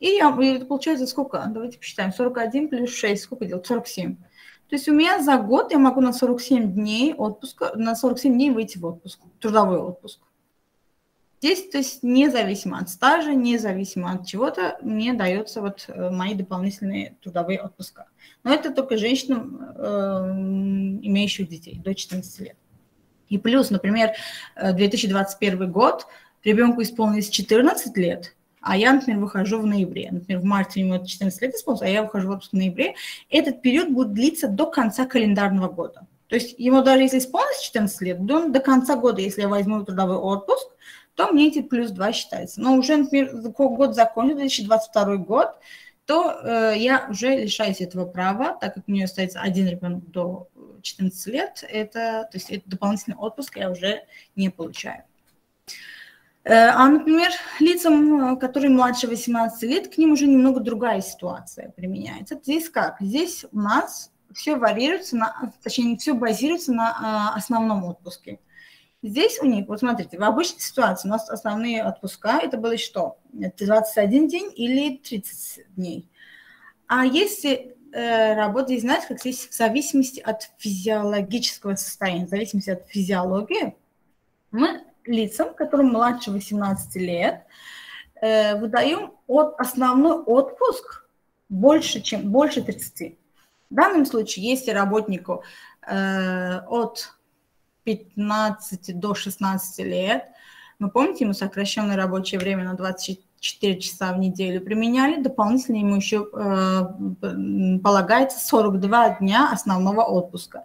и, я, и это получается сколько? Давайте посчитаем. 41 плюс 6, сколько делать? 47. То есть у меня за год я могу на 47 дней отпуска, на 47 дней выйти в отпуск, трудовой отпуск. Здесь, то есть независимо от стажа, независимо от чего-то, мне дается вот э, мои дополнительные трудовые отпуска. Но это только женщинам, э, имеющим детей до 14 лет. И плюс, например, 2021 э, год, ребенку исполнилось 14 лет, а я, например, выхожу в ноябре. Например, в марте ему 14 лет исполнилось, а я выхожу в отпуск в ноябре. Этот период будет длиться до конца календарного года. То есть ему даже если исполнилось 14 лет, до, до конца года, если я возьму трудовой отпуск, то мне эти плюс 2 считается. Но уже, например, год закончится, 2022 год, то э, я уже лишаюсь этого права, так как у нее остается один ребенок до 14 лет, это, то есть это дополнительный отпуск я уже не получаю. Э, а, например, лицам, э, которые младше 18 лет, к ним уже немного другая ситуация применяется. Здесь как? Здесь у нас все варьируется, на, точнее, все базируется на а, основном отпуске. Здесь у них, вот смотрите, в обычной ситуации у нас основные отпуска, это было что? Это 21 день или 30 дней. А если э, работа, здесь, знаете, как здесь в зависимости от физиологического состояния, в зависимости от физиологии, мы лицам, которым младше 18 лет, э, выдаем от, основной отпуск больше, чем, больше 30. В данном случае, если работнику э, от 15 до 16 лет, вы помните, ему сокращенное рабочее время на 24 часа в неделю применяли, дополнительно ему еще э, полагается 42 дня основного отпуска.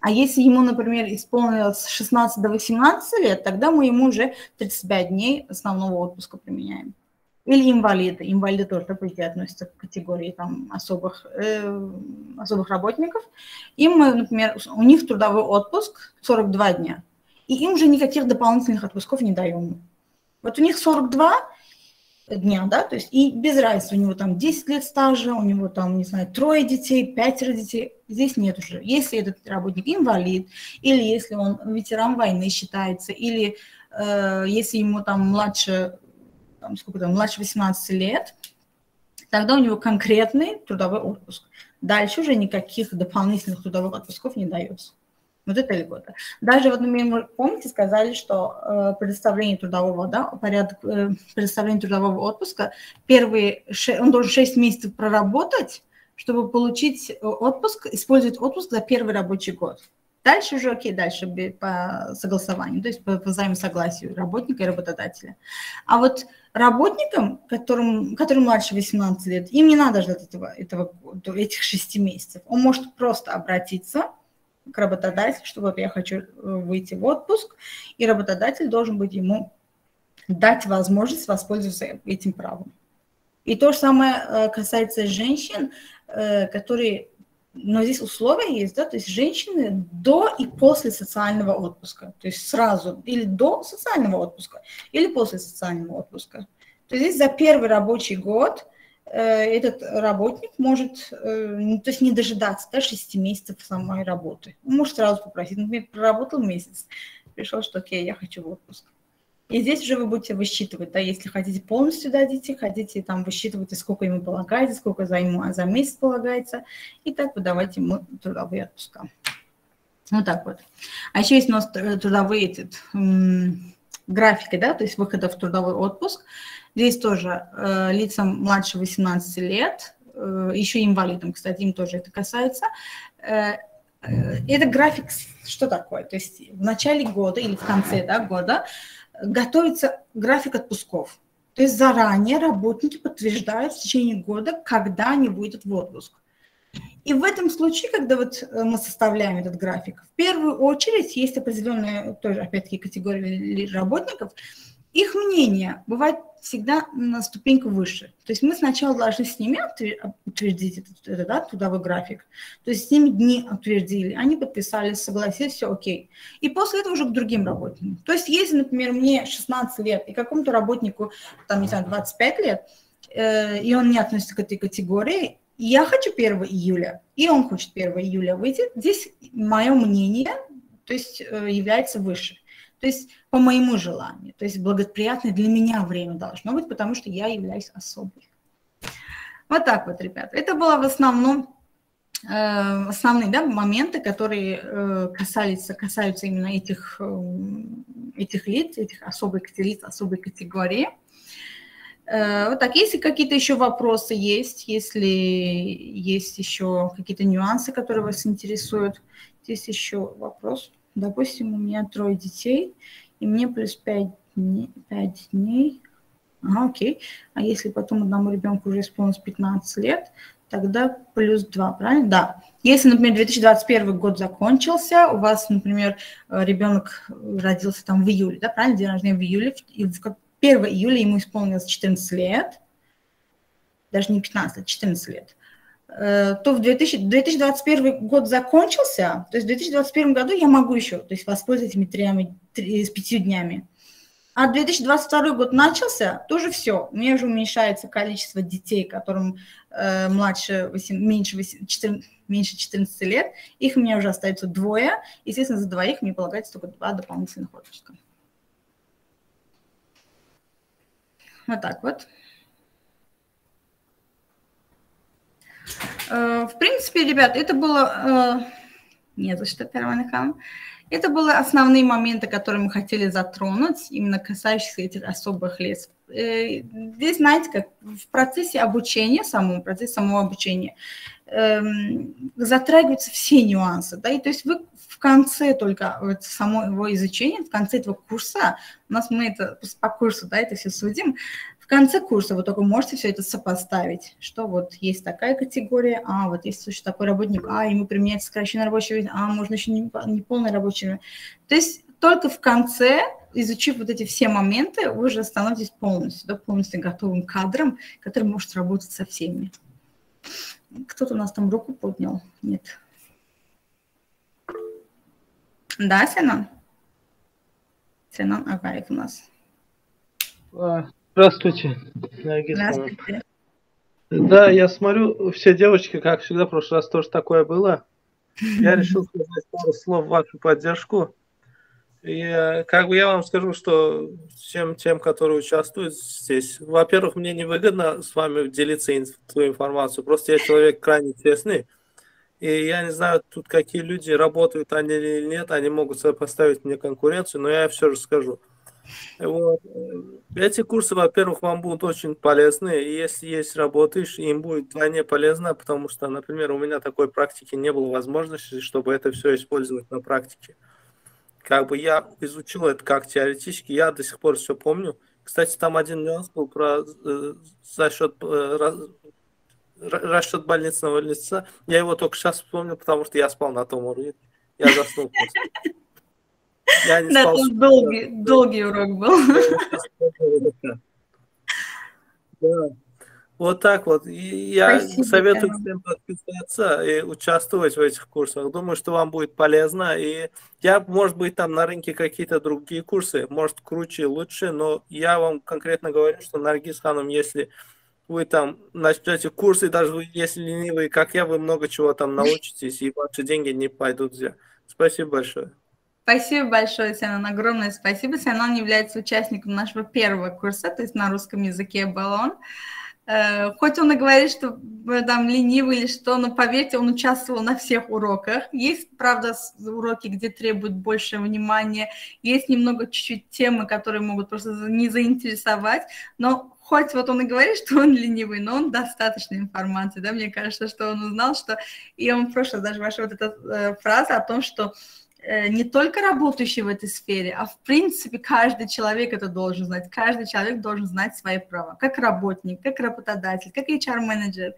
А если ему, например, исполнилось с 16 до 18 лет, тогда мы ему уже 35 дней основного отпуска применяем. Или инвалиды. Инвалиды тоже, по идее, относятся к категории там, особых, э, особых работников. Им например, у них трудовой отпуск 42 дня. И им уже никаких дополнительных отпусков не даем. Вот у них 42, дня, да, то есть и без разницы, у него там 10 лет стажа, у него там, не знаю, трое детей, пятеро детей, здесь нет уже. Если этот работник инвалид, или если он ветеран войны считается, или э, если ему там младше, там, сколько там, младше 18 лет, тогда у него конкретный трудовой отпуск. Дальше уже никаких дополнительных трудовых отпусков не дается. Вот это льгота. Даже вот, например, помните, сказали, что э, предоставление трудового, да, порядок э, предоставления трудового отпуска, первые, он должен 6 месяцев проработать, чтобы получить э, отпуск, использовать отпуск за первый рабочий год. Дальше уже окей, дальше по согласованию, то есть по, по взаимосогласию работника и работодателя. А вот работникам, которым, которым младше 18 лет, им не надо ждать этого, этого, этих 6 месяцев. Он может просто обратиться к работодателю, что вот я хочу э, выйти в отпуск, и работодатель должен быть ему дать возможность воспользоваться этим правом. И то же самое э, касается женщин, э, которые, но здесь условия есть, да, то есть женщины до и после социального отпуска, то есть сразу или до социального отпуска, или после социального отпуска. То есть здесь за первый рабочий год этот работник может, то есть не дожидаться да, 6 месяцев самой работы. Может сразу попросить, например, проработал месяц, пришел, что окей, я хочу в отпуск. И здесь уже вы будете высчитывать, да, если хотите полностью дадите, хотите там высчитывать, сколько ему полагается, сколько за, ему, за месяц полагается, и так выдавать ему трудовые отпуска. Вот так вот. А еще есть у нас трудовые этот, графики, да, то есть выхода в трудовой отпуск. Здесь тоже э, лицам младше 18 лет, э, еще инвалидам, кстати, им тоже это касается. Э, э, это график, что такое? То есть в начале года или в конце да, года готовится график отпусков. То есть заранее работники подтверждают в течение года, когда они выйдут в отпуск. И в этом случае, когда вот э, мы составляем этот график, в первую очередь есть определенная, тоже опять-таки, категория работников, их мнение бывает всегда на ступеньку выше. То есть мы сначала должны с ними утвердить этот, этот да, трудовой график. То есть с ними дни утвердили, они подписались, согласились, все окей. И после этого уже к другим работникам. То есть если, например, мне 16 лет и какому-то работнику, там, не знаю, 25 лет, э, и он не относится к этой категории, я хочу 1 июля, и он хочет 1 июля выйти, здесь мое мнение, то есть э, является выше. То есть по моему желанию. То есть благоприятное для меня время должно быть, потому что я являюсь особой. Вот так вот, ребята. Это было в основном э, основные да, моменты, которые э, касались, касаются именно этих, э, этих лиц, этих особых лиц, особой категории. Вот так, если какие-то еще вопросы есть, если есть еще какие-то нюансы, которые вас интересуют, здесь еще вопрос. Допустим, у меня трое детей, и мне плюс 5 дней. 5 дней. Ага, окей. А если потом одному ребенку уже исполнилось 15 лет, тогда плюс 2, правильно? Да. Если, например, 2021 год закончился, у вас, например, ребенок родился там в июле, да, правильно, день рождения в июле, и в 1 июля ему исполнилось 14 лет, даже не 15, а 14 лет, Э, то в 2000, 2021 год закончился, то есть в 2021 году я могу еще то есть воспользоваться этими тремя, с пятью днями. А 2022 год начался, тоже все. У меня уже уменьшается количество детей, которым э, младше 8, меньше, 8, 14, меньше 14 лет. Их у меня уже остается двое. Естественно, за двоих мне полагается только два дополнительных отпуска. Вот так вот. Э, в принципе, ребят, это было... Э, не за что, Карван Это были основные моменты, которые мы хотели затронуть, именно касающиеся этих особых лиц. Э, здесь, знаете, как в процессе обучения, самого процессе самого обучения, эм, затрагиваются все нюансы, да, и то есть вы в конце только вот само его изучения, в конце этого курса, у нас мы это по курсу, да, это все судим, в конце курса вы только можете все это сопоставить, что вот есть такая категория, а вот есть еще такой работник, а ему применяется сокращенное рабочее время, а можно еще не, не полное рабочее время. То есть только в конце, изучив вот эти все моменты, вы уже становитесь полностью, да, полностью готовым кадром, который может работать со всеми. Кто-то у нас там руку поднял? Нет. Да, Сенан? Сенан Агаев у нас. Здравствуйте, Здравствуйте. Да, я смотрю, все девочки, как всегда, в прошлый раз тоже такое было. Я решил сказать пару слов в вашу поддержку. И э, как бы я вам скажу, что всем тем, которые участвуют здесь, во-первых, мне невыгодно с вами делиться твою информацию. Просто я человек крайне честный. И я не знаю, тут какие люди работают они или нет, они могут поставить мне конкуренцию, но я все же скажу. Вот. Эти курсы, во-первых, вам будут очень полезны. И если есть работаешь, им будет вдвойне полезно, потому что, например, у меня такой практики не было возможности, чтобы это все использовать на практике. Как бы я изучил это как теоретически, я до сих пор все помню. Кстати, там один нюанс был про э, за счет э, расчет больничного лица. Я его только сейчас вспомнил, потому что я спал на том уроке. Я заснул просто. Я не да, спал. Там долгий, долгий урок был. Да. Вот так вот. Я Спасибо, советую да. всем подписаться и участвовать в этих курсах. Думаю, что вам будет полезно. И я, может быть, там на рынке какие-то другие курсы, может, круче, лучше, но я вам конкретно говорю, что Наргиз Ханом, если вы там начнете курсы, даже вы, если ленивые, как я, вы много чего там научитесь, и ваши деньги не пойдут зря. Спасибо большое. Спасибо большое, Сянан, огромное спасибо. Сянан является участником нашего первого курса, то есть на русском языке «Баллон». Э, хоть он и говорит, что там ленивый или что, но поверьте, он участвовал на всех уроках. Есть, правда, уроки, где требуют больше внимания, есть немного чуть-чуть темы, которые могут просто не заинтересовать, но хоть вот он и говорит, что он ленивый, но он достаточно информации, да, мне кажется, что он узнал, что, и он в прошлом даже ваша вот эта э, фраза о том, что не только работающий в этой сфере, а в принципе каждый человек это должен знать. Каждый человек должен знать свои права, как работник, как работодатель, как HR-менеджер.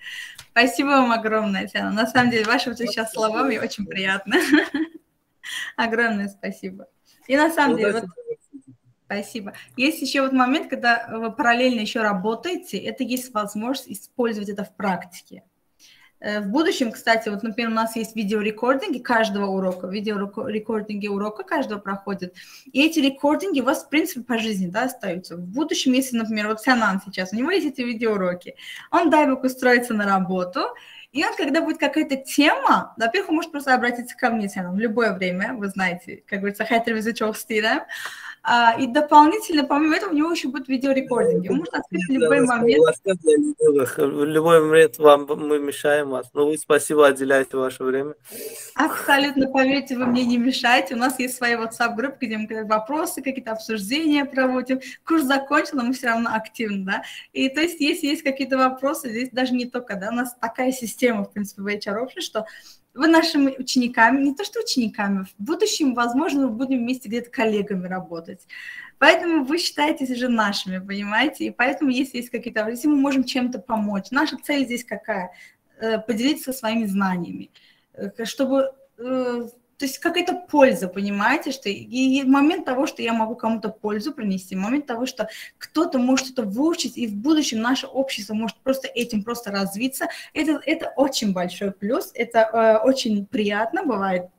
Спасибо вам огромное, Тяна. На самом деле, ваши вот сейчас слова мне очень приятно. Огромное спасибо. И на самом деле, вот, Спасибо. Есть еще вот момент, когда вы параллельно еще работаете, это есть возможность использовать это в практике. Э, в будущем, кстати, вот, например, у нас есть видеорекординги каждого урока, видеорекординги урока каждого проходят, и эти рекординги у вас, в принципе, по жизни, да, остаются. В будущем, если, например, вот Сянан сейчас, у него есть эти видеоуроки, он, дай бог, устроится на работу, и он, когда будет какая-то тема, во-первых, он может просто обратиться ко мне, Сянан, в любое время, вы знаете, как говорится, хайтер визучок стиля, а, и дополнительно, помимо этого, у него еще будет видеорекординг. Он может открыть в любой момент. В любой момент вам мы мешаем вас. Но ну, вы спасибо, отделяете ваше время. Абсолютно, поверьте, вы мне не мешаете. У нас есть своя WhatsApp-группа, где мы вопросы, какие-то обсуждения проводим. Курс закончен, но мы все равно активны, да. И то есть, если есть какие-то вопросы, здесь даже не только, да, у нас такая система, в принципе, в HR что вы нашими учениками, не то что учениками, в будущем, возможно, мы будем вместе где-то коллегами работать. Поэтому вы считаетесь уже нашими, понимаете? И поэтому, если есть какие-то, если мы можем чем-то помочь, наша цель здесь какая? Э, поделиться своими знаниями, э, чтобы э, то есть какая-то польза, понимаете, что и момент того, что я могу кому-то пользу принести, момент того, что кто-то может что-то выучить, и в будущем наше общество может просто этим просто развиться, это, это очень большой плюс, это э, очень приятно бывает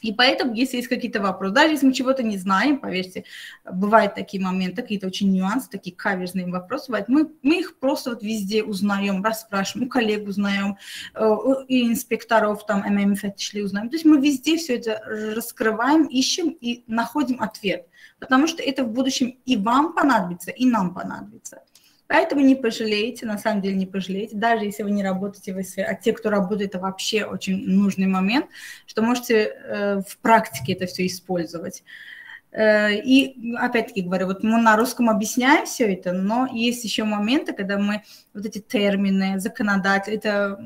и поэтому, если есть какие-то вопросы, даже если мы чего-то не знаем, поверьте, бывают такие моменты, какие-то очень нюансы, такие каверзные вопросы бывают, мы, мы их просто вот везде узнаем, расспрашиваем, у коллег узнаем, э, у инспекторов там ММФ шли узнаем. То есть мы везде все это раскрываем, ищем и находим ответ, потому что это в будущем и вам понадобится, и нам понадобится. Поэтому не пожалеете, на самом деле не пожалеете, даже если вы не работаете в сфере, а те, кто работает, это вообще очень нужный момент, что можете э, в практике это все использовать. Э, и опять-таки говорю, вот мы на русском объясняем все это, но есть еще моменты, когда мы вот эти термины, законодатель, это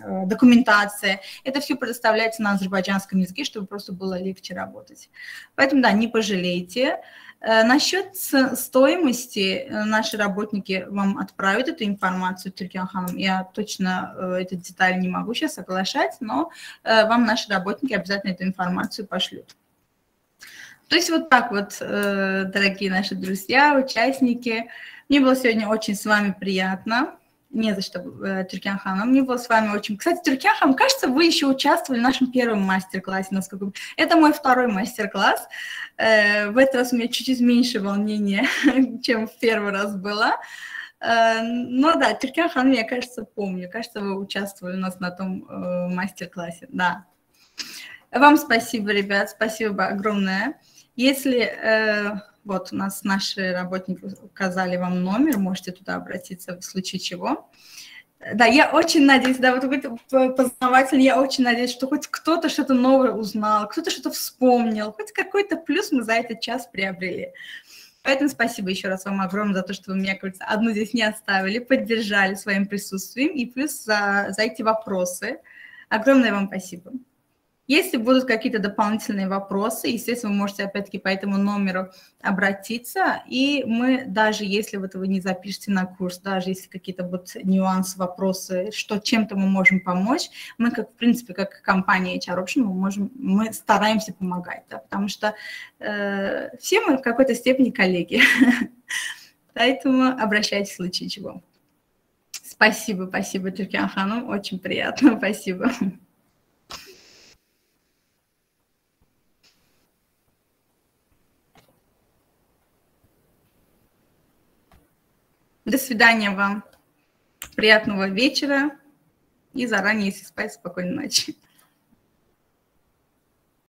э, документация, это все предоставляется на азербайджанском языке, чтобы просто было легче работать. Поэтому, да, не пожалейте. Э, насчет стоимости э, наши работники вам отправят эту информацию, Ханом. Я точно э, эту деталь не могу сейчас соглашать, но вам наши работники обязательно эту информацию пошлют. То есть вот так вот, дорогие наши друзья, участники. Мне было сегодня очень с вами приятно. Не за что, э, Тюркян Ханом. Мне было с вами очень... Кстати, Тюркян Ханом, кажется, вы еще участвовали в нашем первом мастер-классе, насколько... Это мой второй мастер-класс. Э, в этот раз у меня чуть-чуть меньше волнения, чем в первый раз было. Э, но да, Тюркян Ханом, я, кажется, помню. Кажется, вы участвовали у нас на том мастер-классе. Да. Вам спасибо, ребят, спасибо огромное. Если вот у нас наши работники указали вам номер, можете туда обратиться в случае чего. Да, я очень надеюсь, да, вот какой-то познаватель, я очень надеюсь, что хоть кто-то что-то новое узнал, кто-то что-то вспомнил, хоть какой-то плюс мы за этот час приобрели. Поэтому спасибо еще раз вам огромное за то, что вы меня, кажется, одну здесь не оставили, поддержали своим присутствием и плюс за, за эти вопросы. Огромное вам спасибо. Если будут какие-то дополнительные вопросы, естественно, вы можете опять-таки по этому номеру обратиться, и мы, даже если вот вы не запишете на курс, даже если какие-то будут нюансы, вопросы, что чем-то мы можем помочь, мы, как, в принципе, как компания HR Option, мы, можем, мы стараемся помогать, да, потому что э, все мы в какой-то степени коллеги. Поэтому обращайтесь в случае чего. Спасибо, спасибо, Тюркян Хану, очень приятно, спасибо. До свидания вам. Приятного вечера и заранее, если спать, спокойной ночи.